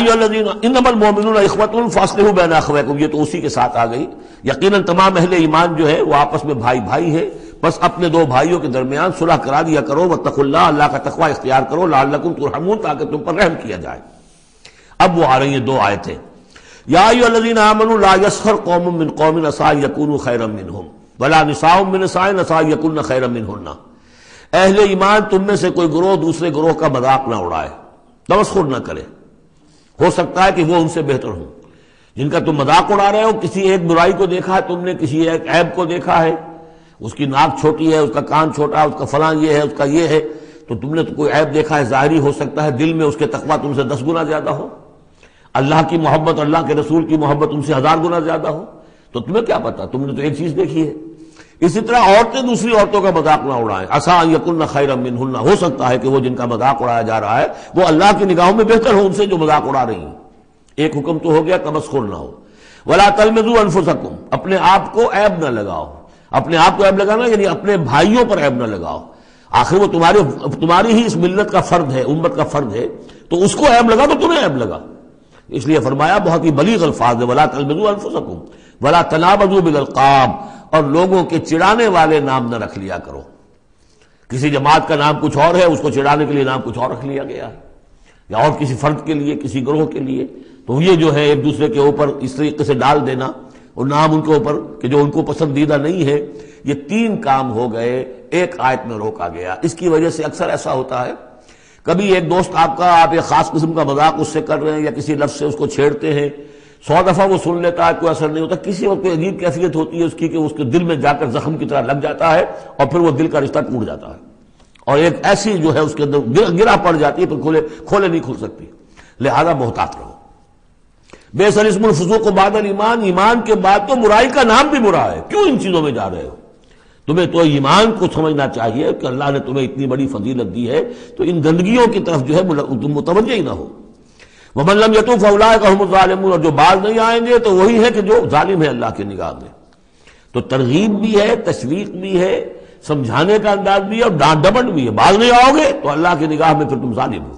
مومن اخوت الفاصل بین اخویکم، یہ تو اسی کے ساتھ آ گئی۔ یقیناً تمام اہل ایمان جو ہے، وہ آپس میں بھائی بھائی ہے بس اپنے دو بھائیوں کے درمیان صلح کرا دیا کرو وتق اللہ اللہ کا تقوی اختیار کرو لال ترحمون، تاکہ تم پر رحم کیا جائے۔ اب وہ آ رہی ہیں دو آیتیں۔ یا الذین آمنوا، لا يسخر قوم من قوم عسى يكونوا خيرا منهم ولا نساء من نساء عسى يكون خيرا منهن۔ اہل ایمان تم میں سے کوئی گروہ دوسرے گروہ کا مذاق نہ اڑائے۔ تمسخر نہ کرے۔ ہو سکتا ہے کہ وہ ان سے بہتر ہوں۔ جن کا تم مذاق اڑا رہے ہو، کسی ایک برائی کو دیکھا ہے، تم نے کسی ایک عیب کو دیکھا ہے۔ اس کی ناک چھوٹی ہے، اس کا کان چھوٹا ہے، اس کا فلاں یہ ہے، اس کا یہ ہے۔ تو تم نے تو کوئی عیب دیکھا ہے، ظاہری ہو سکتا ہے دل میں اس کے تقوی تم سے دس گنا زیادہ ہو۔ اللہ کی محبت، اللہ کے رسول کی محبت ان سے ہزار گنا زیادہ ہو۔ تو تمہیں کیا پتا؟ تم نے تو ایک چیز دیکھی ہے۔ اسی طرح عورتیں دوسری عورتوں کا مذاق نہ اڑائیں۔ آسان یقن خیر منہ ہو سکتا ہے کہ وہ جن کا مذاق اڑایا جا رہا ہے، وہ اللہ کی نگاہوں میں بہتر ہو ان سے جو مذاق اڑا رہی ہیں۔ ایک حکم تو ہو گیا، تمسخر نہ ہو۔ ولا تل میں انفسکم اپنے آپ کو عیب نہ لگاؤ۔ اپنے آپ کو عیب لگانا یعنی اپنے بھائیوں پر عیب نہ لگاؤ۔ آخر وہ تمہاری تمہاری ہی اس ملت کا فرد ہے، امت کا فرد ہے۔ تو اس کو عیب لگا تو تمہیں عیب لگا۔ اس لیے فرمایا، بہت ہی بلیغ الفاظ ہے، ولا تلبزو انفسکم ولا تنابزو بالالقاب اور لوگوں کے چڑانے والے نام نہ رکھ لیا کرو۔ کسی جماعت کا نام کچھ اور ہے، اس کو چڑانے کے لیے نام کچھ اور رکھ لیا گیا۔ ہے یا اور کسی فرد کے لیے، کسی گروہ کے لیے۔ تو یہ جو ہے، ایک دوسرے کے اوپر اس طریقے سے ڈال دینا، اور نام ان کے اوپر کہ جو ان کو پسندیدہ نہیں ہے، یہ تین کام ہو گئے، ایک آیت میں روکا گیا۔ اس کی وجہ سے اکثر ایسا ہوتا ہے کبھی ایک دوست آپ کا، آپ ایک خاص قسم کا مذاق اس سے کر رہے ہیں یا کسی لفظ سے اس کو چھیڑتے ہیں، سو دفعہ وہ سن لیتا ہے، کوئی اثر نہیں ہوتا، کسی وقت کوئی عجیب کیفیت ہوتی ہے اس کی کہ اس کے دل میں جا کر زخم کی طرح لگ جاتا ہے اور پھر وہ دل کا رشتہ ٹوٹ جاتا ہے۔ اور ایک ایسی جو ہے اس کے اندر گرا پڑ جاتی ہے، پھر کھولے کھولے نہیں کھل سکتی۔ لہذا بہتات رہو۔ بے سر اسم الفضو کو بادل ایمان ایمان کے بعد تو برائی کا نام بھی برا ہے۔ کیوں ان چیزوں میں جا رہے ہو؟ تمہیں تو ایمان کو سمجھنا چاہیے کہ اللہ نے تمہیں اتنی بڑی فضیلت دی ہے تو ان گندگیوں کی طرف جو ہے تم متوجہ ہی نہ ہو۔ وہ ملم یتوف اللہ کا ظالم اور جو باز نہیں آئیں گے تو وہی ہے کہ جو ظالم ہے اللہ کی نگاہ میں۔ تو ترغیب بھی ہے، تشویق بھی ہے، سمجھانے کا انداز بھی ہے اور ڈانٹ ڈبٹ بھی ہے۔ باز نہیں آؤ گے تو اللہ کی نگاہ میں پھر تم ظالم ہو۔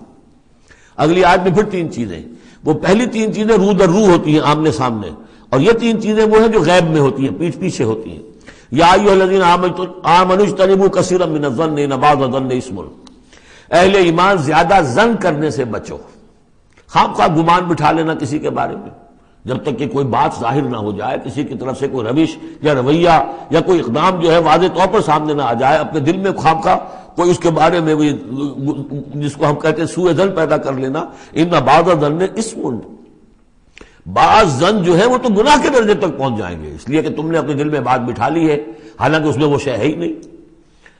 اگلی آج میں پھر تین چیزیں۔ وہ پہلی تین چیزیں رو در رو ہوتی ہیں آمنے سامنے۔ اور یہ تین چیزیں وہ ہیں جو غیب میں ہوتی ہیں پیچھ پیچھے ہوتی ہیں۔ یا کثیر من الظن الظن اسم. اہل ایمان زیادہ زن کرنے سے بچو۔ خواب خواب گمان بٹھا لینا کسی کے بارے میں۔ جب تک کہ کوئی بات ظاہر نہ ہو جائے، کسی کی طرف سے کوئی روش یا رویہ یا کوئی اقدام جو ہے واضح طور پر سامنے نہ آ جائے، اپنے دل میں خواب کا کوئی اس کے بارے میں جس کو ہم کہتے ہیں سوئے زن پیدا کر لینا۔ ان بعض زن نے اسم۔ بعض زن جو ہے وہ تو گناہ کے درجے تک پہنچ جائیں گے، اس لیے کہ تم نے اپنے دل میں بات بٹھا لی ہے، حالانکہ اس میں وہ شے ہے ہی نہیں۔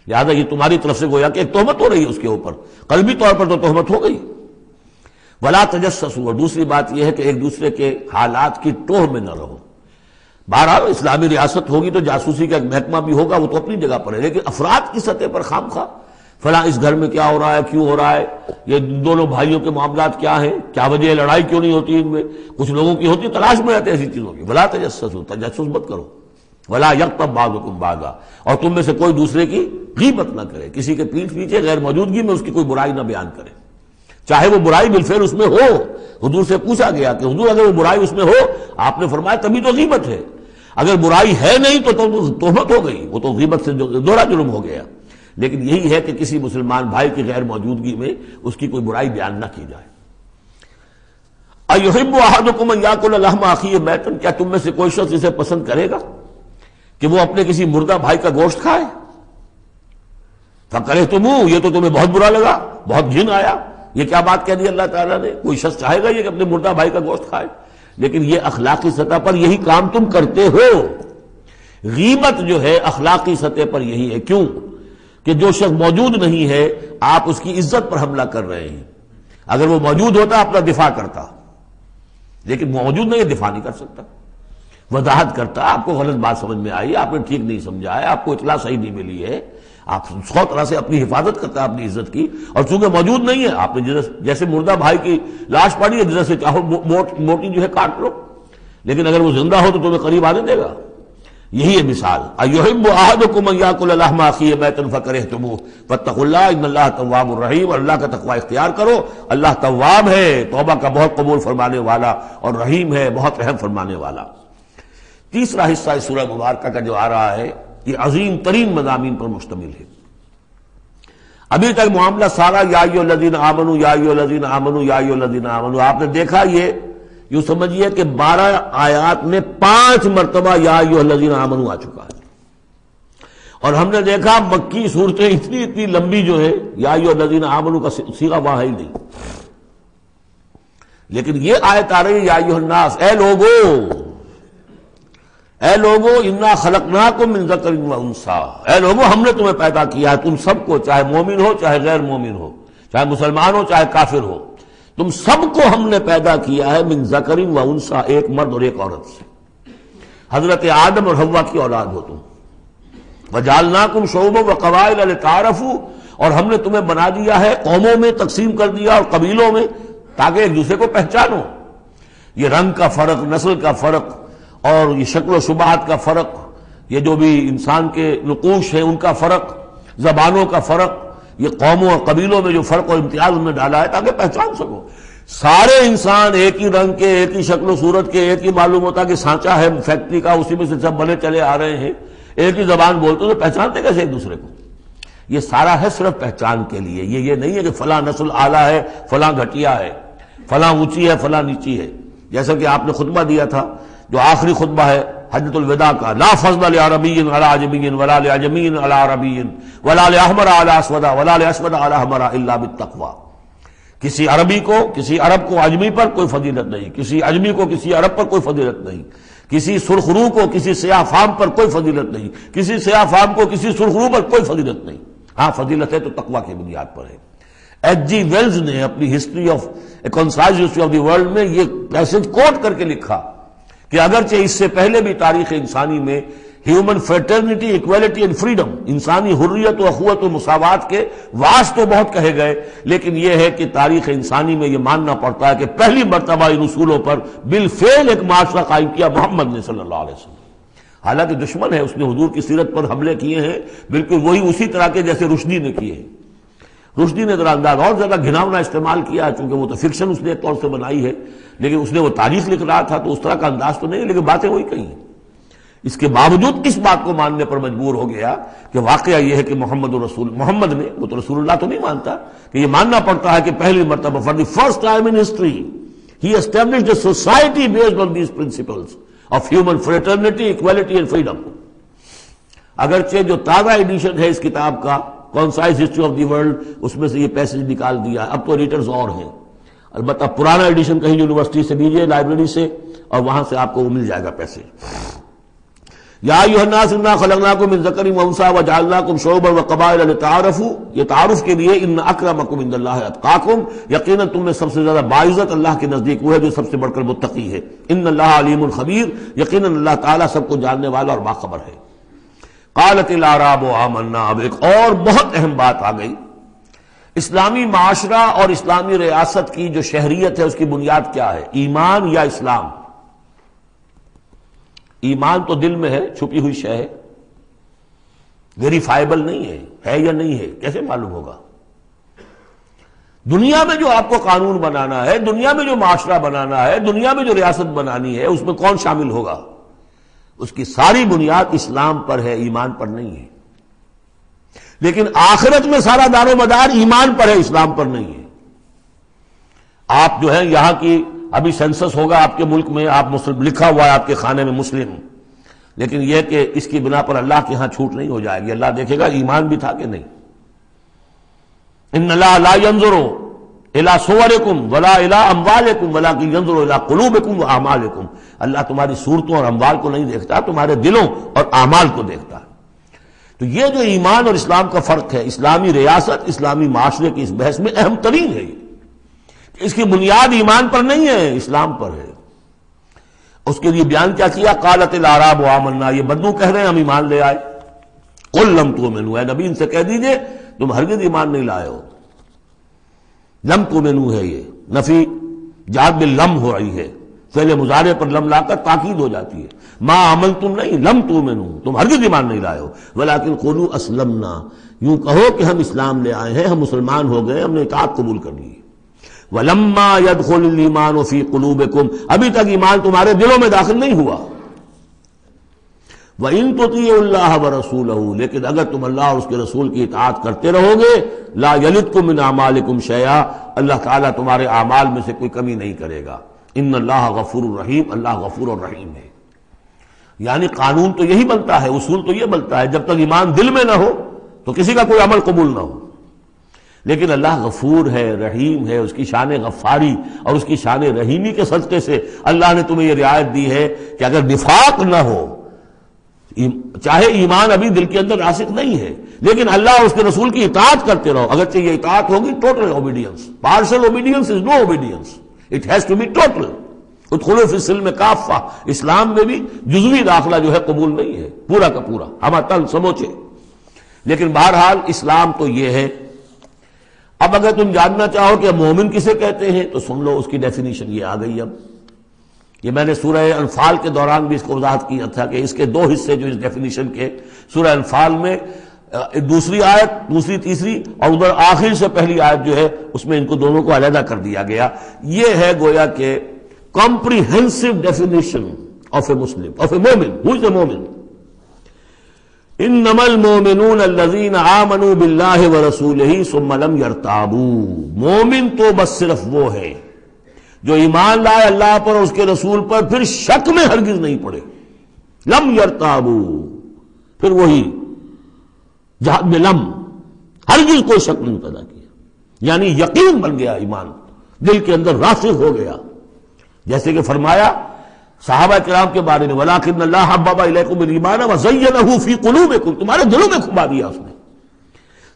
لہٰذا یہ تمہاری طرف سے گویا کہ ایک تہمت ہو رہی ہے اس کے اوپر۔ قلبی طور پر تو تہمت ہو گئی۔ ولا تجسس اور دوسری بات یہ ہے کہ ایک دوسرے کے حالات کی ٹوہ میں نہ رہو۔ بہرحال اسلامی ریاست ہوگی تو جاسوسی کا ایک محکمہ بھی ہوگا، وہ تو اپنی جگہ پر ہے، لیکن افراد کی سطح پر خام خواہ۔ فلاں اس گھر میں کیا ہو رہا ہے؟ کیوں ہو رہا ہے؟ یہ دونوں بھائیوں کے معاملات کیا ہیں؟ کیا وجہ لڑائی کیوں نہیں ہوتی ان میں؟ کچھ لوگوں کی ہوتی تلاش میں رہتے ایسی چیزوں کی۔ بلا تجسس ہو تجسس مت کرو۔ بلا یک تب باز حکم بازا اور تم میں سے کوئی دوسرے کی غیبت نہ کرے۔ کسی کے پیٹ پیچھے غیر موجودگی میں اس کی کوئی برائی نہ بیان کرے۔ چاہے وہ برائی بالفعل اس میں ہو۔ حضور سے پوچھا گیا کہ حضور اگر وہ برائی اس میں ہو، آپ نے فرمایا تبھی تو غیبت ہے۔ اگر برائی ہے نہیں تو تہمت ہو گئی۔ وہ تو غیبت سے دوڑا جرم ہو گیا۔ لیکن یہی ہے کہ کسی مسلمان بھائی کی غیر موجودگی میں اس کی کوئی برائی بیان نہ کی جائے۔ میتن، کیا تم میں سے کوئی شخص اسے پسند کرے گا کہ وہ اپنے کسی مردہ بھائی کا گوشت کھائے؟ کرے تم یہ تو تمہیں بہت برا لگا، بہت گھن آیا۔ یہ کیا بات کہہ دی اللہ تعالیٰ نے؟ کوئی شخص چاہے گا یہ کہ اپنے مردہ بھائی کا گوشت کھائے؟ لیکن یہ اخلاقی سطح پر یہی کام تم کرتے ہو۔ غیبت جو ہے اخلاقی سطح پر یہی ہے۔ کیوں؟ کہ جو شخص موجود نہیں ہے، آپ اس کی عزت پر حملہ کر رہے ہیں۔ اگر وہ موجود ہوتا، اپنا دفاع کرتا۔ لیکن موجود نہیں، دفاع نہیں کر سکتا۔ وضاحت کرتا، آپ کو غلط بات سمجھ میں آئی، آپ نے ٹھیک نہیں سمجھا ہے آپ کو اطلاع صحیح نہیں ملی ہے۔ آپ سو طرح سے اپنی حفاظت کرتا ہے اپنی عزت کی۔ اور چونکہ موجود نہیں ہے، آپ نے جیسے مردہ بھائی کی لاش پڑی ہے، جیسے چاہو موٹی جو ہے، کاٹ لو۔ لیکن اگر وہ زندہ ہو تو تمہیں قریب آنے دے گا۔ یہی ہے مثال۔ اللہ طواب الرحیم اللہ کا تقوی اختیار کرو۔ اللہ طواب ہے، توبہ کا بہت قبول فرمانے والا اور رحیم ہے، بہت رحم فرمانے والا۔ تیسرا حصہ اس سورہ مبارکہ کا جو آ رہا ہے، یہ عظیم ترین مضامین پر مشتمل ہے۔ ابھی تک معاملہ سارا یا لذین آمنو یا لذین آمنو یا لذین آمنو آپ نے دیکھا یہ یوں سمجھیے کہ بارہ آیات میں پانچ مرتبہ یا لذین آمنو آ چکا ہے۔ اور ہم نے دیکھا مکی صورتیں اتنی اتنی لمبی جو ہے یا لذین آمنو کا سیگا وہاں ہی نہیں۔ لیکن یہ آیت آ رہی ہے، یا الناس، اے لوگوں اے لوگو، انا خلقنا کو منظر انسا اے لوگو، ہم نے تمہیں پیدا کیا ہے، تم سب کو، چاہے مومن ہو، چاہے غیر مومن ہو، چاہے مسلمان ہو، چاہے کافر ہو۔ تم سب کو ہم نے پیدا کیا ہے من ذکر و انسا، ایک مرد اور ایک عورت سے۔ حضرت آدم اور ہوا کی اولاد ہو تم۔ وجالنا کم شعبوں و قبائل تعارف اور ہم نے تمہیں بنا دیا ہے قوموں میں تقسیم کر دیا اور قبیلوں میں، تاکہ ایک دوسرے کو پہچانو۔ یہ رنگ کا فرق، نسل کا فرق، اور یہ شکل و شبہات کا فرق، یہ جو بھی انسان کے نقوش ہیں ان کا فرق، زبانوں کا فرق، یہ قوموں اور قبیلوں میں جو فرق اور امتیاز انہوں نے ڈالا ہے تاکہ پہچان سکو۔ سارے انسان ایک ہی رنگ کے، ایک ہی شکل و صورت کے، ایک ہی معلوم ہوتا کہ سانچا ہے فیکٹری کا، اسی میں سے سب بنے چلے آ رہے ہیں۔ ایک ہی زبان بولتے تو پہچانتے کیسے ایک دوسرے کو؟ یہ سارا ہے صرف پہچان کے لیے۔ یہ یہ نہیں ہے کہ فلاں نسل آلہ ہے، فلاں گھٹیا ہے، فلاں اونچی ہے، فلاں نیچی ہے۔ جیسا کہ آپ نے خطبہ دیا تھا، جو آخری خطبہ ہے، حجت الوداع کا۔ لا فضل لعربی ولا عجمی ولا لعجمین علی عربی ولا لاحمر علی اسودا ولا لاسود علی احمر الا بالتقوى۔ کسی عربی کو، کسی عرب کو اجمی پر کوئی فضیلت نہیں، کسی اجمی کو، کسی عرب پر کوئی فضیلت نہیں، کسی سرخرو کو، کسی سیاہ فام پر کوئی فضیلت نہیں، کسی سیاہ فام کو، کسی سرخرو پر کوئی فضیلت نہیں۔ ہاں فضیلت ہے تو تقوی کی بنیاد پر ہے ایچ جی ویلز نے اپنی history of history of the world میں یہ پیسج کوٹ کر کے لکھا کہ اگرچہ اس سے پہلے بھی تاریخ انسانی میں human fraternity equality and freedom انسانی حریت و اخوت و مساوات کے واس تو بہت کہے گئے لیکن یہ ہے کہ تاریخ انسانی میں یہ ماننا پڑتا ہے کہ پہلی مرتبہ ان اصولوں پر بالفعل ایک معاشرہ قائم کیا محمد نے صلی اللہ علیہ وسلم حالانکہ دشمن ہے اس نے حضور کی سیرت پر حملے کیے ہیں بالکل وہی اسی طرح کے جیسے روشنی نے کیے ہیں رشدی نے ذرا انداز اور زیادہ گھناونا استعمال کیا چونکہ وہ تو فکشن اس نے ایک طور سے بنائی ہے، لیکن اس نے وہ تاریخ لکھ رہا تھا تو اس طرح کا انداز تو نہیں لیکن باتیں وہی کہیں اس کے باوجود کس بات کو ماننے پر مجبور ہو گیا کہ واقعہ یہ ہے کہ محمد رسول محمد نے وہ تو رسول اللہ تو نہیں مانتا، کہ یہ ماننا پڑتا ہے کہ پہلی مرتبہ for the first time in history he establish a society based on these principles of human fraternity equality and freedom اگرچہ جو تازہ ایڈیشن ہے اس کتاب کا concise history of the world اس میں سے یہ پیسج نکال دیا۔ اب تو ایڈیٹرز اور ہیں۔ البتہ پرانا ایڈیشن کہیں یونیورسٹی سے دیجیے لائبریری سے، اور وہاں سے آپ کو وہ مل جائے گا پیسے یا الناس انا خلقناکم من ذکر و انثى وجعلناکم شعوبا وقبائل لتعارفوا. یہ تعارف کے لیے ان اکرمکم عند اللہ اتقاکم. یقینا تم میں سب سے زیادہ باعزت اللہ کے نزدیک وہ ہے جو سب سے بڑھ کر متقی ہے. ان اللہ علیم الخبیر یقینا اللہ تعالی سب کو جاننے والا اور باخبر ہے. قالت العراب آمنا. اب ایک اور بہت اہم بات آ گئی. اسلامی معاشرہ اور اسلامی ریاست کی جو شہریت ہے، اس کی بنیاد کیا ہے؟ ایمان یا اسلام؟ ایمان تو دل میں ہے، چھپی ہوئی شہ ہے۔ ویریفائبل نہیں ہے ہے یا نہیں ہے، کیسے معلوم ہوگا؟ دنیا میں جو آپ کو قانون بنانا ہے، دنیا میں جو معاشرہ بنانا ہے، دنیا میں جو ریاست بنانی ہے، اس میں کون شامل ہوگا؟ اس کی ساری بنیاد اسلام پر ہے، ایمان پر نہیں ہے۔ لیکن آخرت میں سارا دار و مدار ایمان پر ہے، اسلام پر نہیں ہے۔ آپ جو ہے یہاں کی ابھی سینسس ہوگا آپ کے ملک میں، آپ مسلم، لکھا ہوا ہے آپ کے خانے میں مسلم۔ لیکن یہ کہ اس کی بنا پر اللہ کے ہاں چھوٹ نہیں ہو جائے گی، اللہ دیکھے گا ایمان بھی تھا کہ نہیں۔ ان اللہ لا ينظرو الا صورکم ولا الا اموالکم ولا کی ينظرو الا قلوبکم واعمالکم اللہ تمہاری صورتوں اور اموال کو نہیں دیکھتا، تمہارے دلوں اور اعمال کو دیکھتا۔ تو یہ جو ایمان اور اسلام کا فرق ہے، اسلامی ریاست، اسلامی معاشرے کی اس بحث میں اہم ترین ہے یہ۔ اس کی بنیاد ایمان پر نہیں ہے، اسلام پر ہے۔ اس کے لیے بیان کیا کیا؟ کالت العراب و آمنا، یہ بدو کہہ رہے ہیں، ہم ایمان لے آئے۔ کل لم تو مینو ہے نبی، ان سے کہہ دیجیے، تم ہرگز ایمان نہیں لائے ہو۔ لم تو مینو ہے یہ، نفی، جاد میں لم ہو رہی ہے۔ پہلے مظاہرے پر لم لا کر تاکید ہو جاتی ہے۔ ماں عمل تم نہیں، لم تو مینو تم ہرگز ایمان نہیں لائے ہو۔ ولیکن قولو اسلمنا، یوں کہو کہ ہم اسلام لے آئے ہیں، ہم مسلمان ہو گئے ہم نے اطاعت قبول کر لی ولما يدخل الايمان في قلوبكم، ابھی تک ایمان تمہارے دلوں میں داخل نہیں ہوا۔ وَإِن تُطِيعُوا اللَّهَ وَرَسُولَهُ، لیکن اگر تم اللہ اور اس کے رسول کی اطاعت کرتے رہو گے، لا يَلِدْكُم مِّنْ أَعْمَالِكُمْ شَيْئًا، اللہ تعالیٰ تمہارے اعمال میں سے کوئی کمی نہیں کرے گا۔ ان اللہ غفور الرحیم اللہ غفور الرحیم ہے۔ یعنی قانون تو یہی بنتا ہے، اصول تو یہ بنتا ہے، جب تک ایمان دل میں نہ ہو، تو کسی کا کوئی عمل قبول نہ ہو۔ لیکن اللہ غفور ہے، رحیم ہے، اس کی شان غفاری اور اس کی شان رحیمی کے صدقے سے اللہ نے تمہیں یہ رعایت دی ہے کہ اگر نفاق نہ ہو چاہے ایمان ابھی دل کے اندر راسک نہیں ہے، لیکن اللہ اور اس کے رسول کی اطاعت کرتے رہو۔ اگرچہ یہ اطاعت ہوگی total obedience partial obedience is no obedience it has to be total خلوف اسلم میں کافہ، اسلام میں بھی جزوی داخلہ جو ہے قبول نہیں ہے، پورا کا پورا، ہم تل سموچے۔ لیکن بہرحال اسلام تو یہ ہے اب اگر تم جاننا چاہو کہ مومن کسے کہتے ہیں، تو سن لو اس کی ڈیفینیشن یہ آ گئی اب۔ یہ میں نے سورہ انفال کے دوران بھی اس کو وضاحت کیا تھا کہ اس کے دو حصے جو اس ڈیفینیشن کے سورہ انفال میں دوسری آیت، دوسری، تیسری اور ادھر آخر سے پہلی آیت جو ہے، اس میں ان کو دونوں کو علیحدہ کر دیا گیا۔ یہ ہے گویا کہ comprehensive definition of a Muslim of a momin who is اے مومن؟ ان نمل مومنون الزین آمنو بلّہ و رسول ہی مومن تو بس صرف وہ ہے جو ایمان لائے اللہ پر اور اس کے رسول پر پھر شک میں ہرگز نہیں پڑے. لم یرتابو پھر وہی جہاد میں لم ہرگز کوئی شک نہیں پیدا کیا. یعنی یقین بن گیا ایمان. دل کے اندر راسخ ہو گیا. جیسے کہ فرمایا صحابہ کرام کے بارے میں ولاکن اللہ حبابا علیکم ایمان وزینہ فی قلوبکم تمہارے دلوں میں کھبا دیا اس نے۔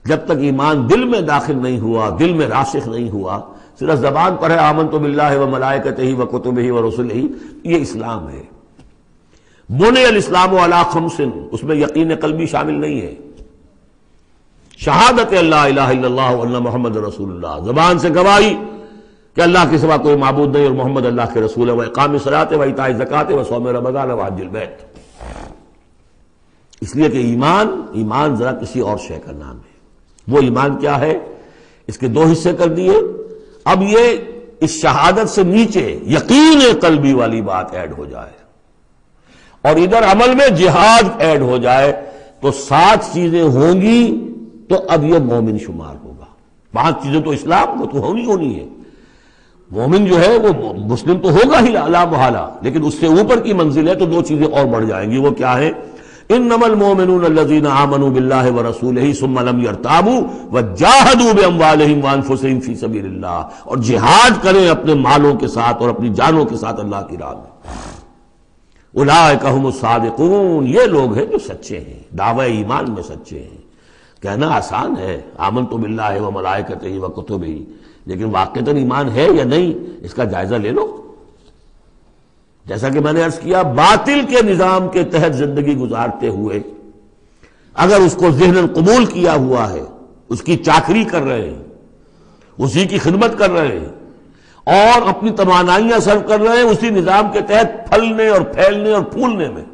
جب تک ایمان دل میں داخل نہیں ہوا، دل میں راسخ نہیں ہوا، صرف زبان پر ہے آمن تو بلّہ و ملائکت ہی و کتب ہی و رسول ہی یہ اسلام ہے۔ بنے الاسلام و علا خمسن اس میں یقین قلبی شامل نہیں ہے۔ شہادت اللہ الہ الا اللہ اللہ محمد رسول اللہ۔ زبان سے گواہی کہ اللہ کے سوا کوئی معبود نہیں اور محمد اللہ کے رسول ہے، وہ اقام سرات و اطاع زکات و سوم رمضان و حج البیت۔ اس لیے کہ ایمان ایمان ذرا کسی اور شے کا نام ہے۔ وہ ایمان کیا ہے؟ اس کے دو حصے کر دیے۔ اب یہ اس شہادت سے نیچے یقین قلبی والی بات ایڈ ہو جائے۔ اور ادھر عمل میں جہاد ایڈ ہو جائے تو سات چیزیں ہوں گی تو اب یہ مومن شمار ہوگا۔ پانچ چیزیں تو اسلام وہ تو ہونی ہونی ہے مومن جو ہے وہ مسلم تو ہوگا ہی اللہ محالہ، لیکن اس سے اوپر کی منزل ہے تو دو چیزیں اور بڑھ جائیں گی، وہ کیا ہے ان نمل مومن الزین آمن بلّہ و رسول ہی سملم یرتابو و جاہد فی سبیر اللہ اور جہاد کریں اپنے مالوں کے ساتھ اور اپنی جانوں کے ساتھ اللہ کی راہ میں۔ الاحم الصادقون، یہ لوگ ہیں جو سچے ہیں، دعوی ایمان میں سچے ہیں۔ کہنا آسان ہے آمن تو بلّہ و ملائکت ہی و کتب ہی لیکن واقع ایمان ہے یا نہیں، اس کا جائزہ لے لو۔ جیسا کہ میں نے ارض کیا، باطل کے نظام کے تحت زندگی گزارتے ہوئے اگر اس کو ذہن قبول کیا ہوا ہے، اس کی چاکری کر رہے ہیں، اسی کی خدمت کر رہے ہیں، اور اپنی توانائیاں سرو کر رہے ہیں، اسی نظام کے تحت پھلنے اور پھیلنے اور پھولنے میں۔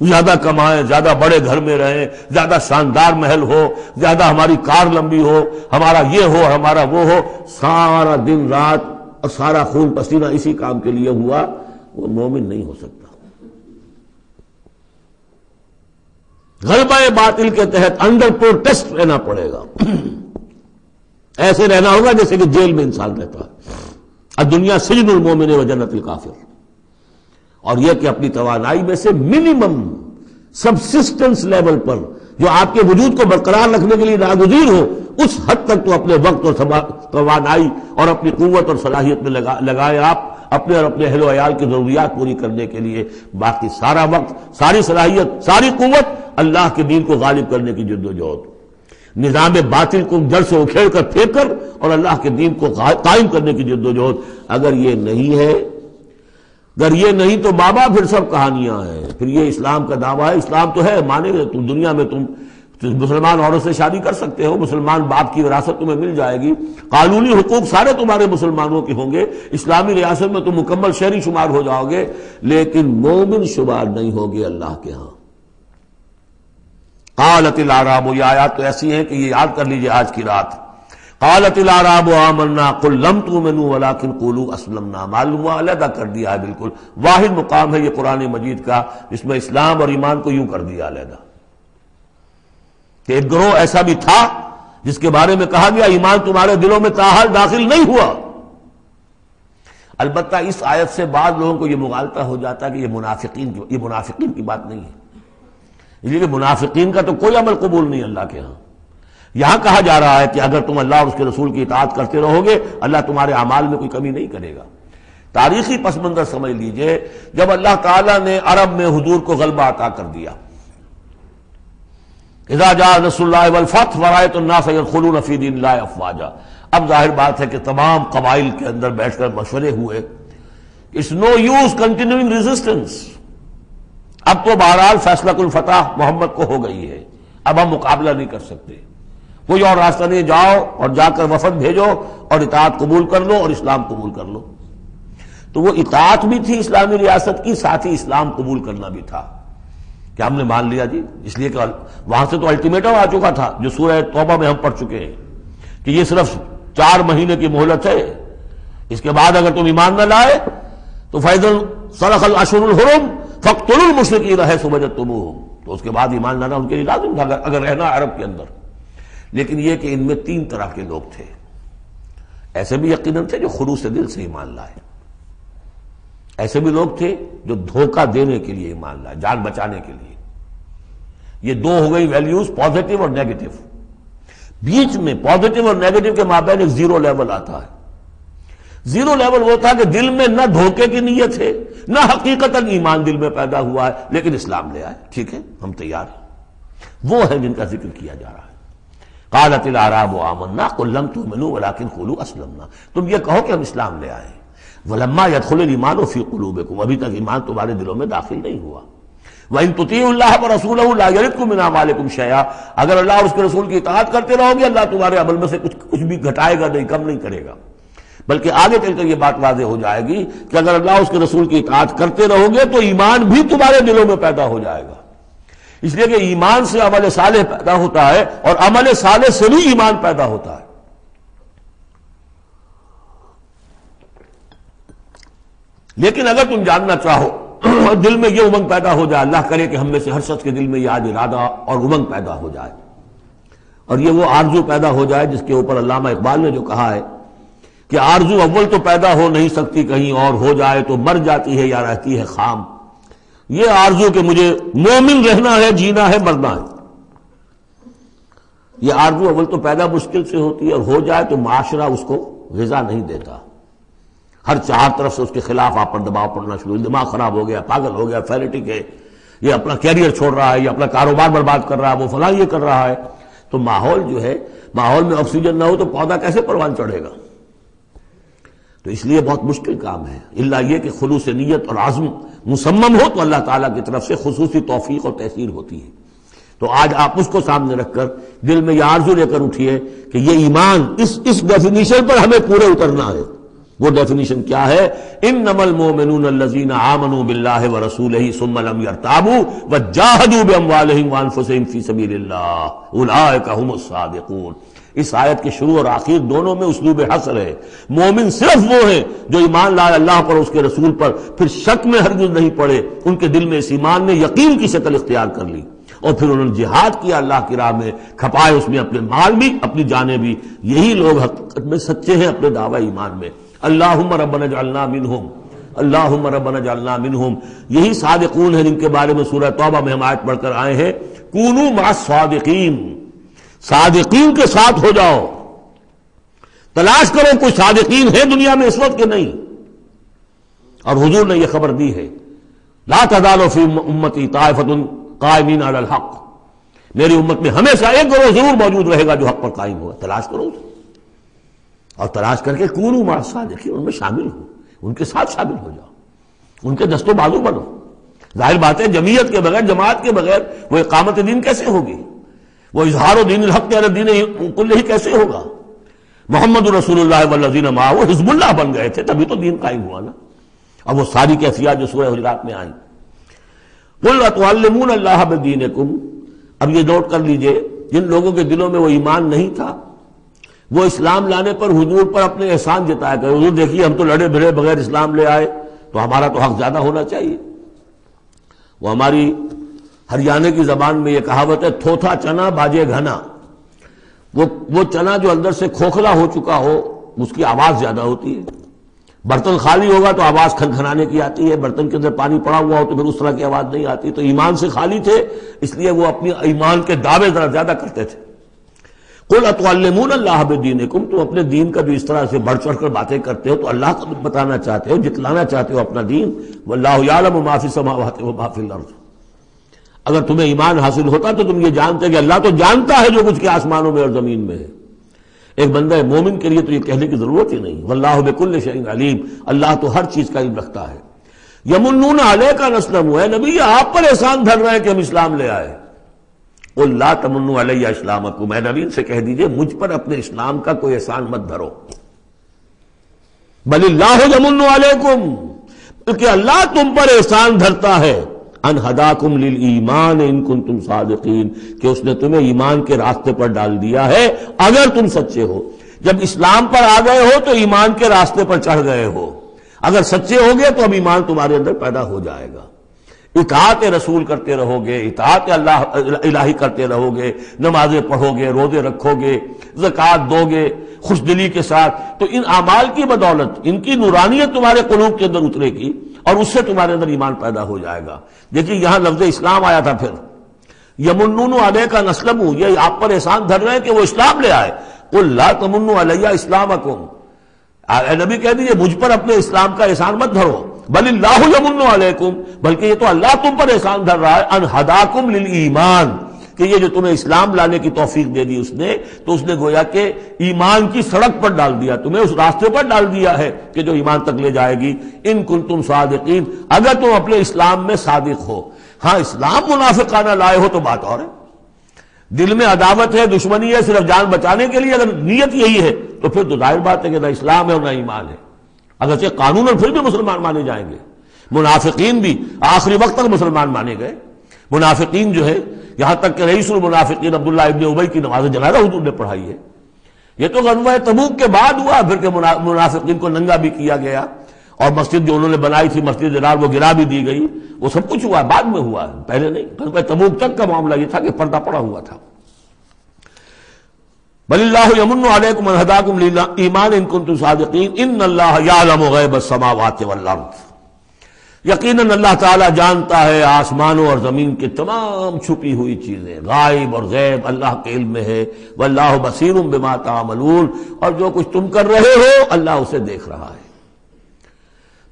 زیادہ کمائیں، زیادہ بڑے گھر میں رہیں، زیادہ شاندار محل ہو، زیادہ ہماری کار لمبی ہو، ہمارا یہ ہو، ہمارا وہ ہو، سارا دن رات اور سارا خون پسینہ اسی کام کے لیے ہوا، وہ مومن نہیں ہو سکتا۔ غلبہ باطل کے تحت انڈر پروٹیسٹ رہنا پڑے گا۔ ایسے رہنا ہوگا جیسے کہ جیل میں انسان رہتا۔ ہے اب دنیا سجن المومن و جنت الکافر۔ اور یہ کہ اپنی توانائی میں سے منیمم سبسسٹنس لیول پر جو آپ کے وجود کو برقرار رکھنے کے لیے ناگزیر ہو، اس حد تک تو اپنے وقت اور توانائی اور اپنی قوت اور صلاحیت میں لگائے آپ اپنے اور اپنے اہل و عیال کی ضروریات پوری کرنے کے لیے۔ باقی سارا وقت، ساری صلاحیت، ساری قوت اللہ کے دین کو غالب کرنے کی جد و جہد۔ نظام باطل کو جڑ سے اکھیڑ کر پھینک کر اور اللہ کے دین کو قائم کرنے کی جد و جہد۔ اگر یہ نہیں ہے اگر یہ نہیں تو بابا پھر سب کہانیاں ہیں۔ پھر یہ اسلام کا دعویٰ ہے۔ اسلام تو ہے، مانے گا تم دنیا میں تم مسلمان عورت سے شادی کر سکتے ہو۔ مسلمان باپ کی وراثت تمہیں مل جائے گی۔ قانونی حقوق سارے تمہارے مسلمانوں کے ہوں گے۔ اسلامی ریاست میں تم مکمل شہری شمار ہو جاؤ گے۔ لیکن مومن شمار نہیں ہوگی اللہ کے ہاں۔ قالت العراب یہ آیات تو ایسی ہیں کہ یہ یاد کر لیجیے آج کی رات۔ قالت العراب آمنا، قل لم تؤمنوا ولكن قولوا اسلمنا. معلوم علیحدہ کر دیا ہے بالکل۔ واحد مقام ہے یہ قرآن مجید کا، جس میں اسلام اور ایمان کو یوں کر دیا علیحدہ۔ کہ ایک گروہ ایسا بھی تھا جس کے بارے میں کہا گیا، ایمان تمہارے دلوں میں تاحال داخل نہیں ہوا۔ البتہ اس آیت سے بعض لوگوں کو یہ مغالطہ ہو جاتا ہے کہ یہ منافقین کی، یہ منافقین کی بات نہیں ہے۔ کہ منافقین کا تو کوئی عمل قبول نہیں اللہ کے ہاں۔ یہاں کہا جا رہا ہے کہ اگر تم اللہ اور اس کے رسول کی اطاعت کرتے رہو گے، اللہ تمہارے اعمال میں کوئی کمی نہیں کرے گا۔ تاریخی پس منظر سمجھ لیجیے، جب اللہ تعالیٰ نے عرب میں حضور کو غلبہ عطا کر دیا۔ اذا جا رسول اللہ والفتح ورائت الناس يدخلون في دين الله افواجا۔ اب ظاہر بات ہے کہ تمام قبائل کے اندر بیٹھ کر مشورے ہوئے۔ It's no use continuing resistance اب تو بہرحال فیصلہ کل فتح محمد کو ہو گئی ہے۔ اب ہم مقابلہ نہیں کر سکتے۔ کوئی اور راستہ نہیں جاؤ اور جا کر وفد بھیجو اور اطاعت قبول کر لو اور اسلام قبول کر لو۔ تو وہ اطاعت بھی تھی اسلامی ریاست کی، ساتھ ہی اسلام قبول کرنا بھی تھا۔ کیا ہم نے مان لیا جی؟ اس لیے کہ وہاں سے تو الٹیمیٹم آ چکا تھا، جو سورہ توبہ میں ہم پڑھ چکے ہیں کہ یہ صرف چار مہینے کی مہلت ہے۔ اس کے بعد اگر تم ایمان نہ لائے تو فیضل سرخ الشر الحرم فخت المشرقی رہے سمجھت تم تو اس کے بعد ایمان لانا ان کے لیے لازم تھا، اگر رہنا عرب کے اندر۔ لیکن یہ کہ ان میں تین طرح کے لوگ تھے۔ ایسے بھی یقیناً تھے جو خروس دل سے ایمان لائے۔ ایسے بھی لوگ تھے جو دھوکہ دینے کے لیے ایمان لائے، جان بچانے کے لیے۔ یہ دو ہو گئی ویلیوز پازیٹو اور نیگیٹو بیچ میں پازیٹو اور نیگیٹو کے مابین ایک زیرو لیول آتا ہے۔ زیرو لیول وہ تھا کہ دل میں نہ دھوکے کی نیت ہے، نہ حقیقت ایمان دل میں پیدا ہوا ہے، لیکن اسلام لے آئے۔ ٹھیک ہے، ہم تیار ہیں۔ وہ ہے جن کا ذکر کیا جا رہا ہے۔ قالت العراب آمنا، قل لم تؤمنوا ولكن قولوا اسلمنا۔ تم یہ کہو کہ ہم اسلام لے آئے۔ ولما يدخل الايمان في قلوبكم ابھی تک ایمان تمہارے دلوں میں داخل نہیں ہوا۔ وَإِن تُطِيعُوا اللَّهَ وَرَسُولَهُ لَا يَلِدْكُم مِّنْ أَعْمَالِكُم شَيْئًا۔ اگر اللہ اور اس کے رسول کی اطاعت کرتے رہو گے، اللہ تمہارے عمل میں سے کچھ کچھ بھی گھٹائے گا نہیں، کم نہیں کرے گا۔ بلکہ آگے چل کر یہ بات واضح ہو جائے گی کہ اگر اللہ اس کے رسول کی اطاعت کرتے رہو گے، تو ایمان بھی تمہارے دلوں میں پیدا ہو جائے گا۔ اس لیے کہ ایمان سے عمل صالح پیدا ہوتا ہے اور عمل صالح سے بھی ایمان پیدا ہوتا ہے۔ لیکن اگر تم جاننا چاہو اور دل میں یہ امنگ پیدا ہو جائے، اللہ کرے کہ ہم میں سے ہر شخص کے دل میں یہ آج ارادہ اور امنگ پیدا ہو جائے۔ اور یہ وہ آرزو پیدا ہو جائے جس کے اوپر علامہ اقبال نے جو کہا ہے کہ آرزو اول تو پیدا ہو نہیں سکتی، کہیں اور ہو جائے تو مر جاتی ہے یا رہتی ہے خام۔ یہ آرزو کہ مجھے مومن رہنا ہے، جینا ہے، مرنا ہے۔ یہ آرزو اول تو پیدا مشکل سے ہوتی ہے اور ہو جائے تو معاشرہ اس کو غذا نہیں دیتا۔ ہر چار طرف سے اس کے خلاف آپ پر دباؤ پڑنا شروع۔ دماغ خراب ہو گیا، پاگل ہو گیا فیریٹک ہے۔ یہ اپنا کیریئر چھوڑ رہا ہے، یہ اپنا کاروبار برباد کر رہا ہے، وہ فلاں یہ کر رہا ہے۔ تو ماحول جو ہے، ماحول میں آکسیجن نہ ہو تو پودا کیسے پروان چڑھے گا؟ تو اس لیے بہت مشکل کام ہے۔ اللہ یہ کہ خلوص نیت اور عزم مسمم ہو تو اللہ تعالیٰ کی طرف سے خصوصی توفیق اور تحصیل ہوتی ہے۔ تو آج آپ اس کو سامنے رکھ کر دل میں یہ آرزو لے کر اٹھیے کہ یہ ایمان اس اس ڈیفینیشن پر ہمیں پورے اترنا ہے۔ وہ ڈیفینیشن کیا ہے؟ ان نمل مومنون الزین آمن بلّہ و رسول ہی سملم یرتابو و جاہدو باموالہم فی سبیل اللہ اولئک هم الصادقون۔ اس آیت کے شروع اور آخر دونوں میں اسلوب حسر ہے۔ مومن صرف وہ ہیں جو ایمان لائے اللہ پر اس کے رسول پر پھر شک میں ہرگز نہیں پڑے۔ ان کے دل میں اس ایمان نے یقین کی شکل اختیار کر لی۔ اور پھر انہوں نے جہاد کیا اللہ کی راہ میں کھپائے اس میں اپنے مال بھی، اپنی جانیں بھی۔ یہی لوگ حقیقت میں سچے ہیں اپنے دعوی ایمان میں۔ اللہ ربنا جعلنا منہم۔ اللہ ربنا جعلنا منہم۔ یہی صادقون ہیں جن کے بارے میں سورہ توبہ میں ہم آیت پڑھ کر آئے ہیں۔ کونو مع صادقین صادقین کے ساتھ ہو جاؤ۔ تلاش کرو کوئی صادقین ہے دنیا میں اس وقت کے نہیں۔ اور حضور نے یہ خبر دی ہے۔ لا تدال فی امتی طائفت قائمین علی الحق۔ میری امت میں ہمیشہ ایک گروہ ضرور موجود رہے گا جو حق پر قائم ہوگا۔ تلاش کرو اور تلاش کر کے کونو مع صادقین، ان میں شامل ہو۔ ان کے ساتھ شامل ہو جاؤ۔ ان کے دست و بازو بنو۔ ظاہر بات ہے، جمعیت کے بغیر، جماعت کے بغیر وہ اقامت دین کیسے ہوگی؟ وہ اظہار و دین الحق کے دین کل ہی کیسے ہوگا؟ محمد رسول اللہ والذین ماں وہ حزب اللہ بن گئے تھے، تبھی تو دین قائم ہوا نا۔ اب وہ ساری کیفیات جو سورہ حجرات میں آئیں۔ قل اللہ بدینکم۔ اب یہ نوٹ کر لیجیے، جن لوگوں کے دلوں میں وہ ایمان نہیں تھا، وہ اسلام لانے پر حضور پر اپنے احسان جتایا کرے۔ حضور دیکھیے، ہم تو لڑے بھڑے بغیر اسلام لے آئے، تو ہمارا تو حق زیادہ ہونا چاہیے۔ وہ ہماری ہریانے کی زبان میں یہ کہاوت ہے، تھوتھا چنا باجے گھنا۔ وہ وہ چنا جو اندر سے کھوکھلا ہو چکا ہو، اس کی آواز زیادہ ہوتی ہے۔ برتن خالی ہوگا تو آواز کھن کھنانے کی آتی ہے، برتن کے اندر پانی پڑا ہوا ہو تو پھر اس طرح کی آواز نہیں آتی۔ تو ایمان سے خالی تھے، اس لیے وہ اپنی ایمان کے دعوے ذرا زیادہ کرتے تھے۔ کل اطوالمون اللہ دین کم تم اپنے دین کا جو اس طرح سے بڑھ چڑھ کر باتیں کرتے ہو، تو اللہ کا بتانا چاہتے ہو، جتلانا چاہتے ہو اپنا دین۔ وہ اللہ معافی سماوات و معافی الارض۔ اگر تمہیں ایمان حاصل ہوتا تو تم یہ جانتے کہ اللہ تو جانتا ہے جو کچھ کے آسمانوں میں اور زمین میں ہے۔ ایک بندہ مومن کے لیے تو یہ کہنے کی ضرورت ہی نہیں۔ واللہ بکل شعین علیم۔ اللہ تو ہر چیز کا علم رکھتا ہے۔ یمنون علیہ کا نسلم۔ ہے نبی، یہ آپ پر احسان دھر رہے ہیں کہ ہم اسلام لے آئے۔ اللہ تمن علیہ اسلام کو میں نبی سے کہہ دیجیے، مجھ پر اپنے اسلام کا کوئی احسان مت دھرو۔ بل اللہ یمن علیکم۔ کیونکہ اللہ تم پر احسان دھرتا ہے۔ انہدا کم ایمان ان کن تم صادقین، کہ اس نے تمہیں ایمان کے راستے پر ڈال دیا ہے، اگر تم سچے ہو۔ جب اسلام پر آ گئے ہو تو ایمان کے راستے پر چڑھ گئے ہو۔ اگر سچے ہو گے تو اب ایمان تمہارے اندر پیدا ہو جائے گا۔ اطاعت رسول کرتے رہو گے اطاعت اللہ، الہی کرتے رہو گے نمازیں پڑھو گے روزے رکھو گے زکوٰۃ دو گے خوش دلی کے ساتھ۔ تو ان اعمال کی بدولت، ان کی نورانیت تمہارے قلوب کے اندر اترے گی۔ اور اس سے تمہارے اندر ایمان پیدا ہو جائے گا۔ دیکھیے، یہاں لفظ اسلام آیا تھا پھر۔ یمنون علیہ کا نسلم یہ آپ پر احسان دھر رہے ہیں کہ وہ اسلام لے آئے۔ اللہ تمن علیہ اسلام نبی کہہ دیجیے مجھ پر اپنے اسلام کا احسان مت دھرو۔ بل اللہ یمن علیکم، بلکہ یہ تو اللہ تم پر احسان دھر رہا ہے۔ انہداکم للایمان کہ یہ جو تمہیں اسلام لانے کی توفیق دے دی اس نے، تو اس نے گویا کہ ایمان کی سڑک پر ڈال دیا، تمہیں اس راستے پر ڈال دیا ہے کہ جو ایمان تک لے جائے گی۔ ان کن تم صادقین، اگر تم اپنے اسلام میں صادق ہو۔ ہاں اسلام منافقانہ لائے ہو تو بات اور ہے۔ دل میں عداوت ہے، دشمنی ہے، صرف جان بچانے کے لیے اگر نیت یہی ہے، تو پھر تو ظاہر بات ہے کہ نہ اسلام ہے اور نہ ایمان ہے۔ اگرچہ قانون اور پھر بھی مسلمان مانے جائیں گے۔ منافقین بھی آخری وقت تک مسلمان مانے گئے۔ منافقین جو ہے یہاں تک کہ رئیس المنافقین عبداللہ ابن ابئی کی نماز جنازہ حضور نے پڑھائی ہے۔ یہ تو غزوہ تبوک کے بعد ہوا، پھر کہ منافقین کو ننگا بھی کیا گیا۔ اور مسجد جو انہوں نے بنائی تھی، مسجد جنار وہ گرا بھی دی گئی۔ وہ سب کچھ ہوا، بعد میں ہوا، پہلے نہیں۔ غزوہ تبوک تک کا معاملہ یہ تھا کہ پردہ پڑا ہوا تھا۔ بل اللہ یمن علیکم انہداکم ایمان ان کنتم صادقین ان اللہ یعلم غیب السماوات والارض یقیناً اللہ تعالیٰ جانتا ہے آسمانوں اور زمین کی تمام چھپی ہوئی چیزیں، غائب اور غیب اللہ کے علم میں ہے، واللہ بصیر بما تعملون۔ اور جو کچھ تم کر رہے ہو، اللہ اسے دیکھ رہا ہے۔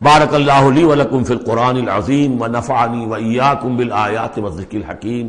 بارک اللہ لی ولکم فی القرآن العظیم و نفعنی و ایاکم بالآیات و ذکر الحکیم۔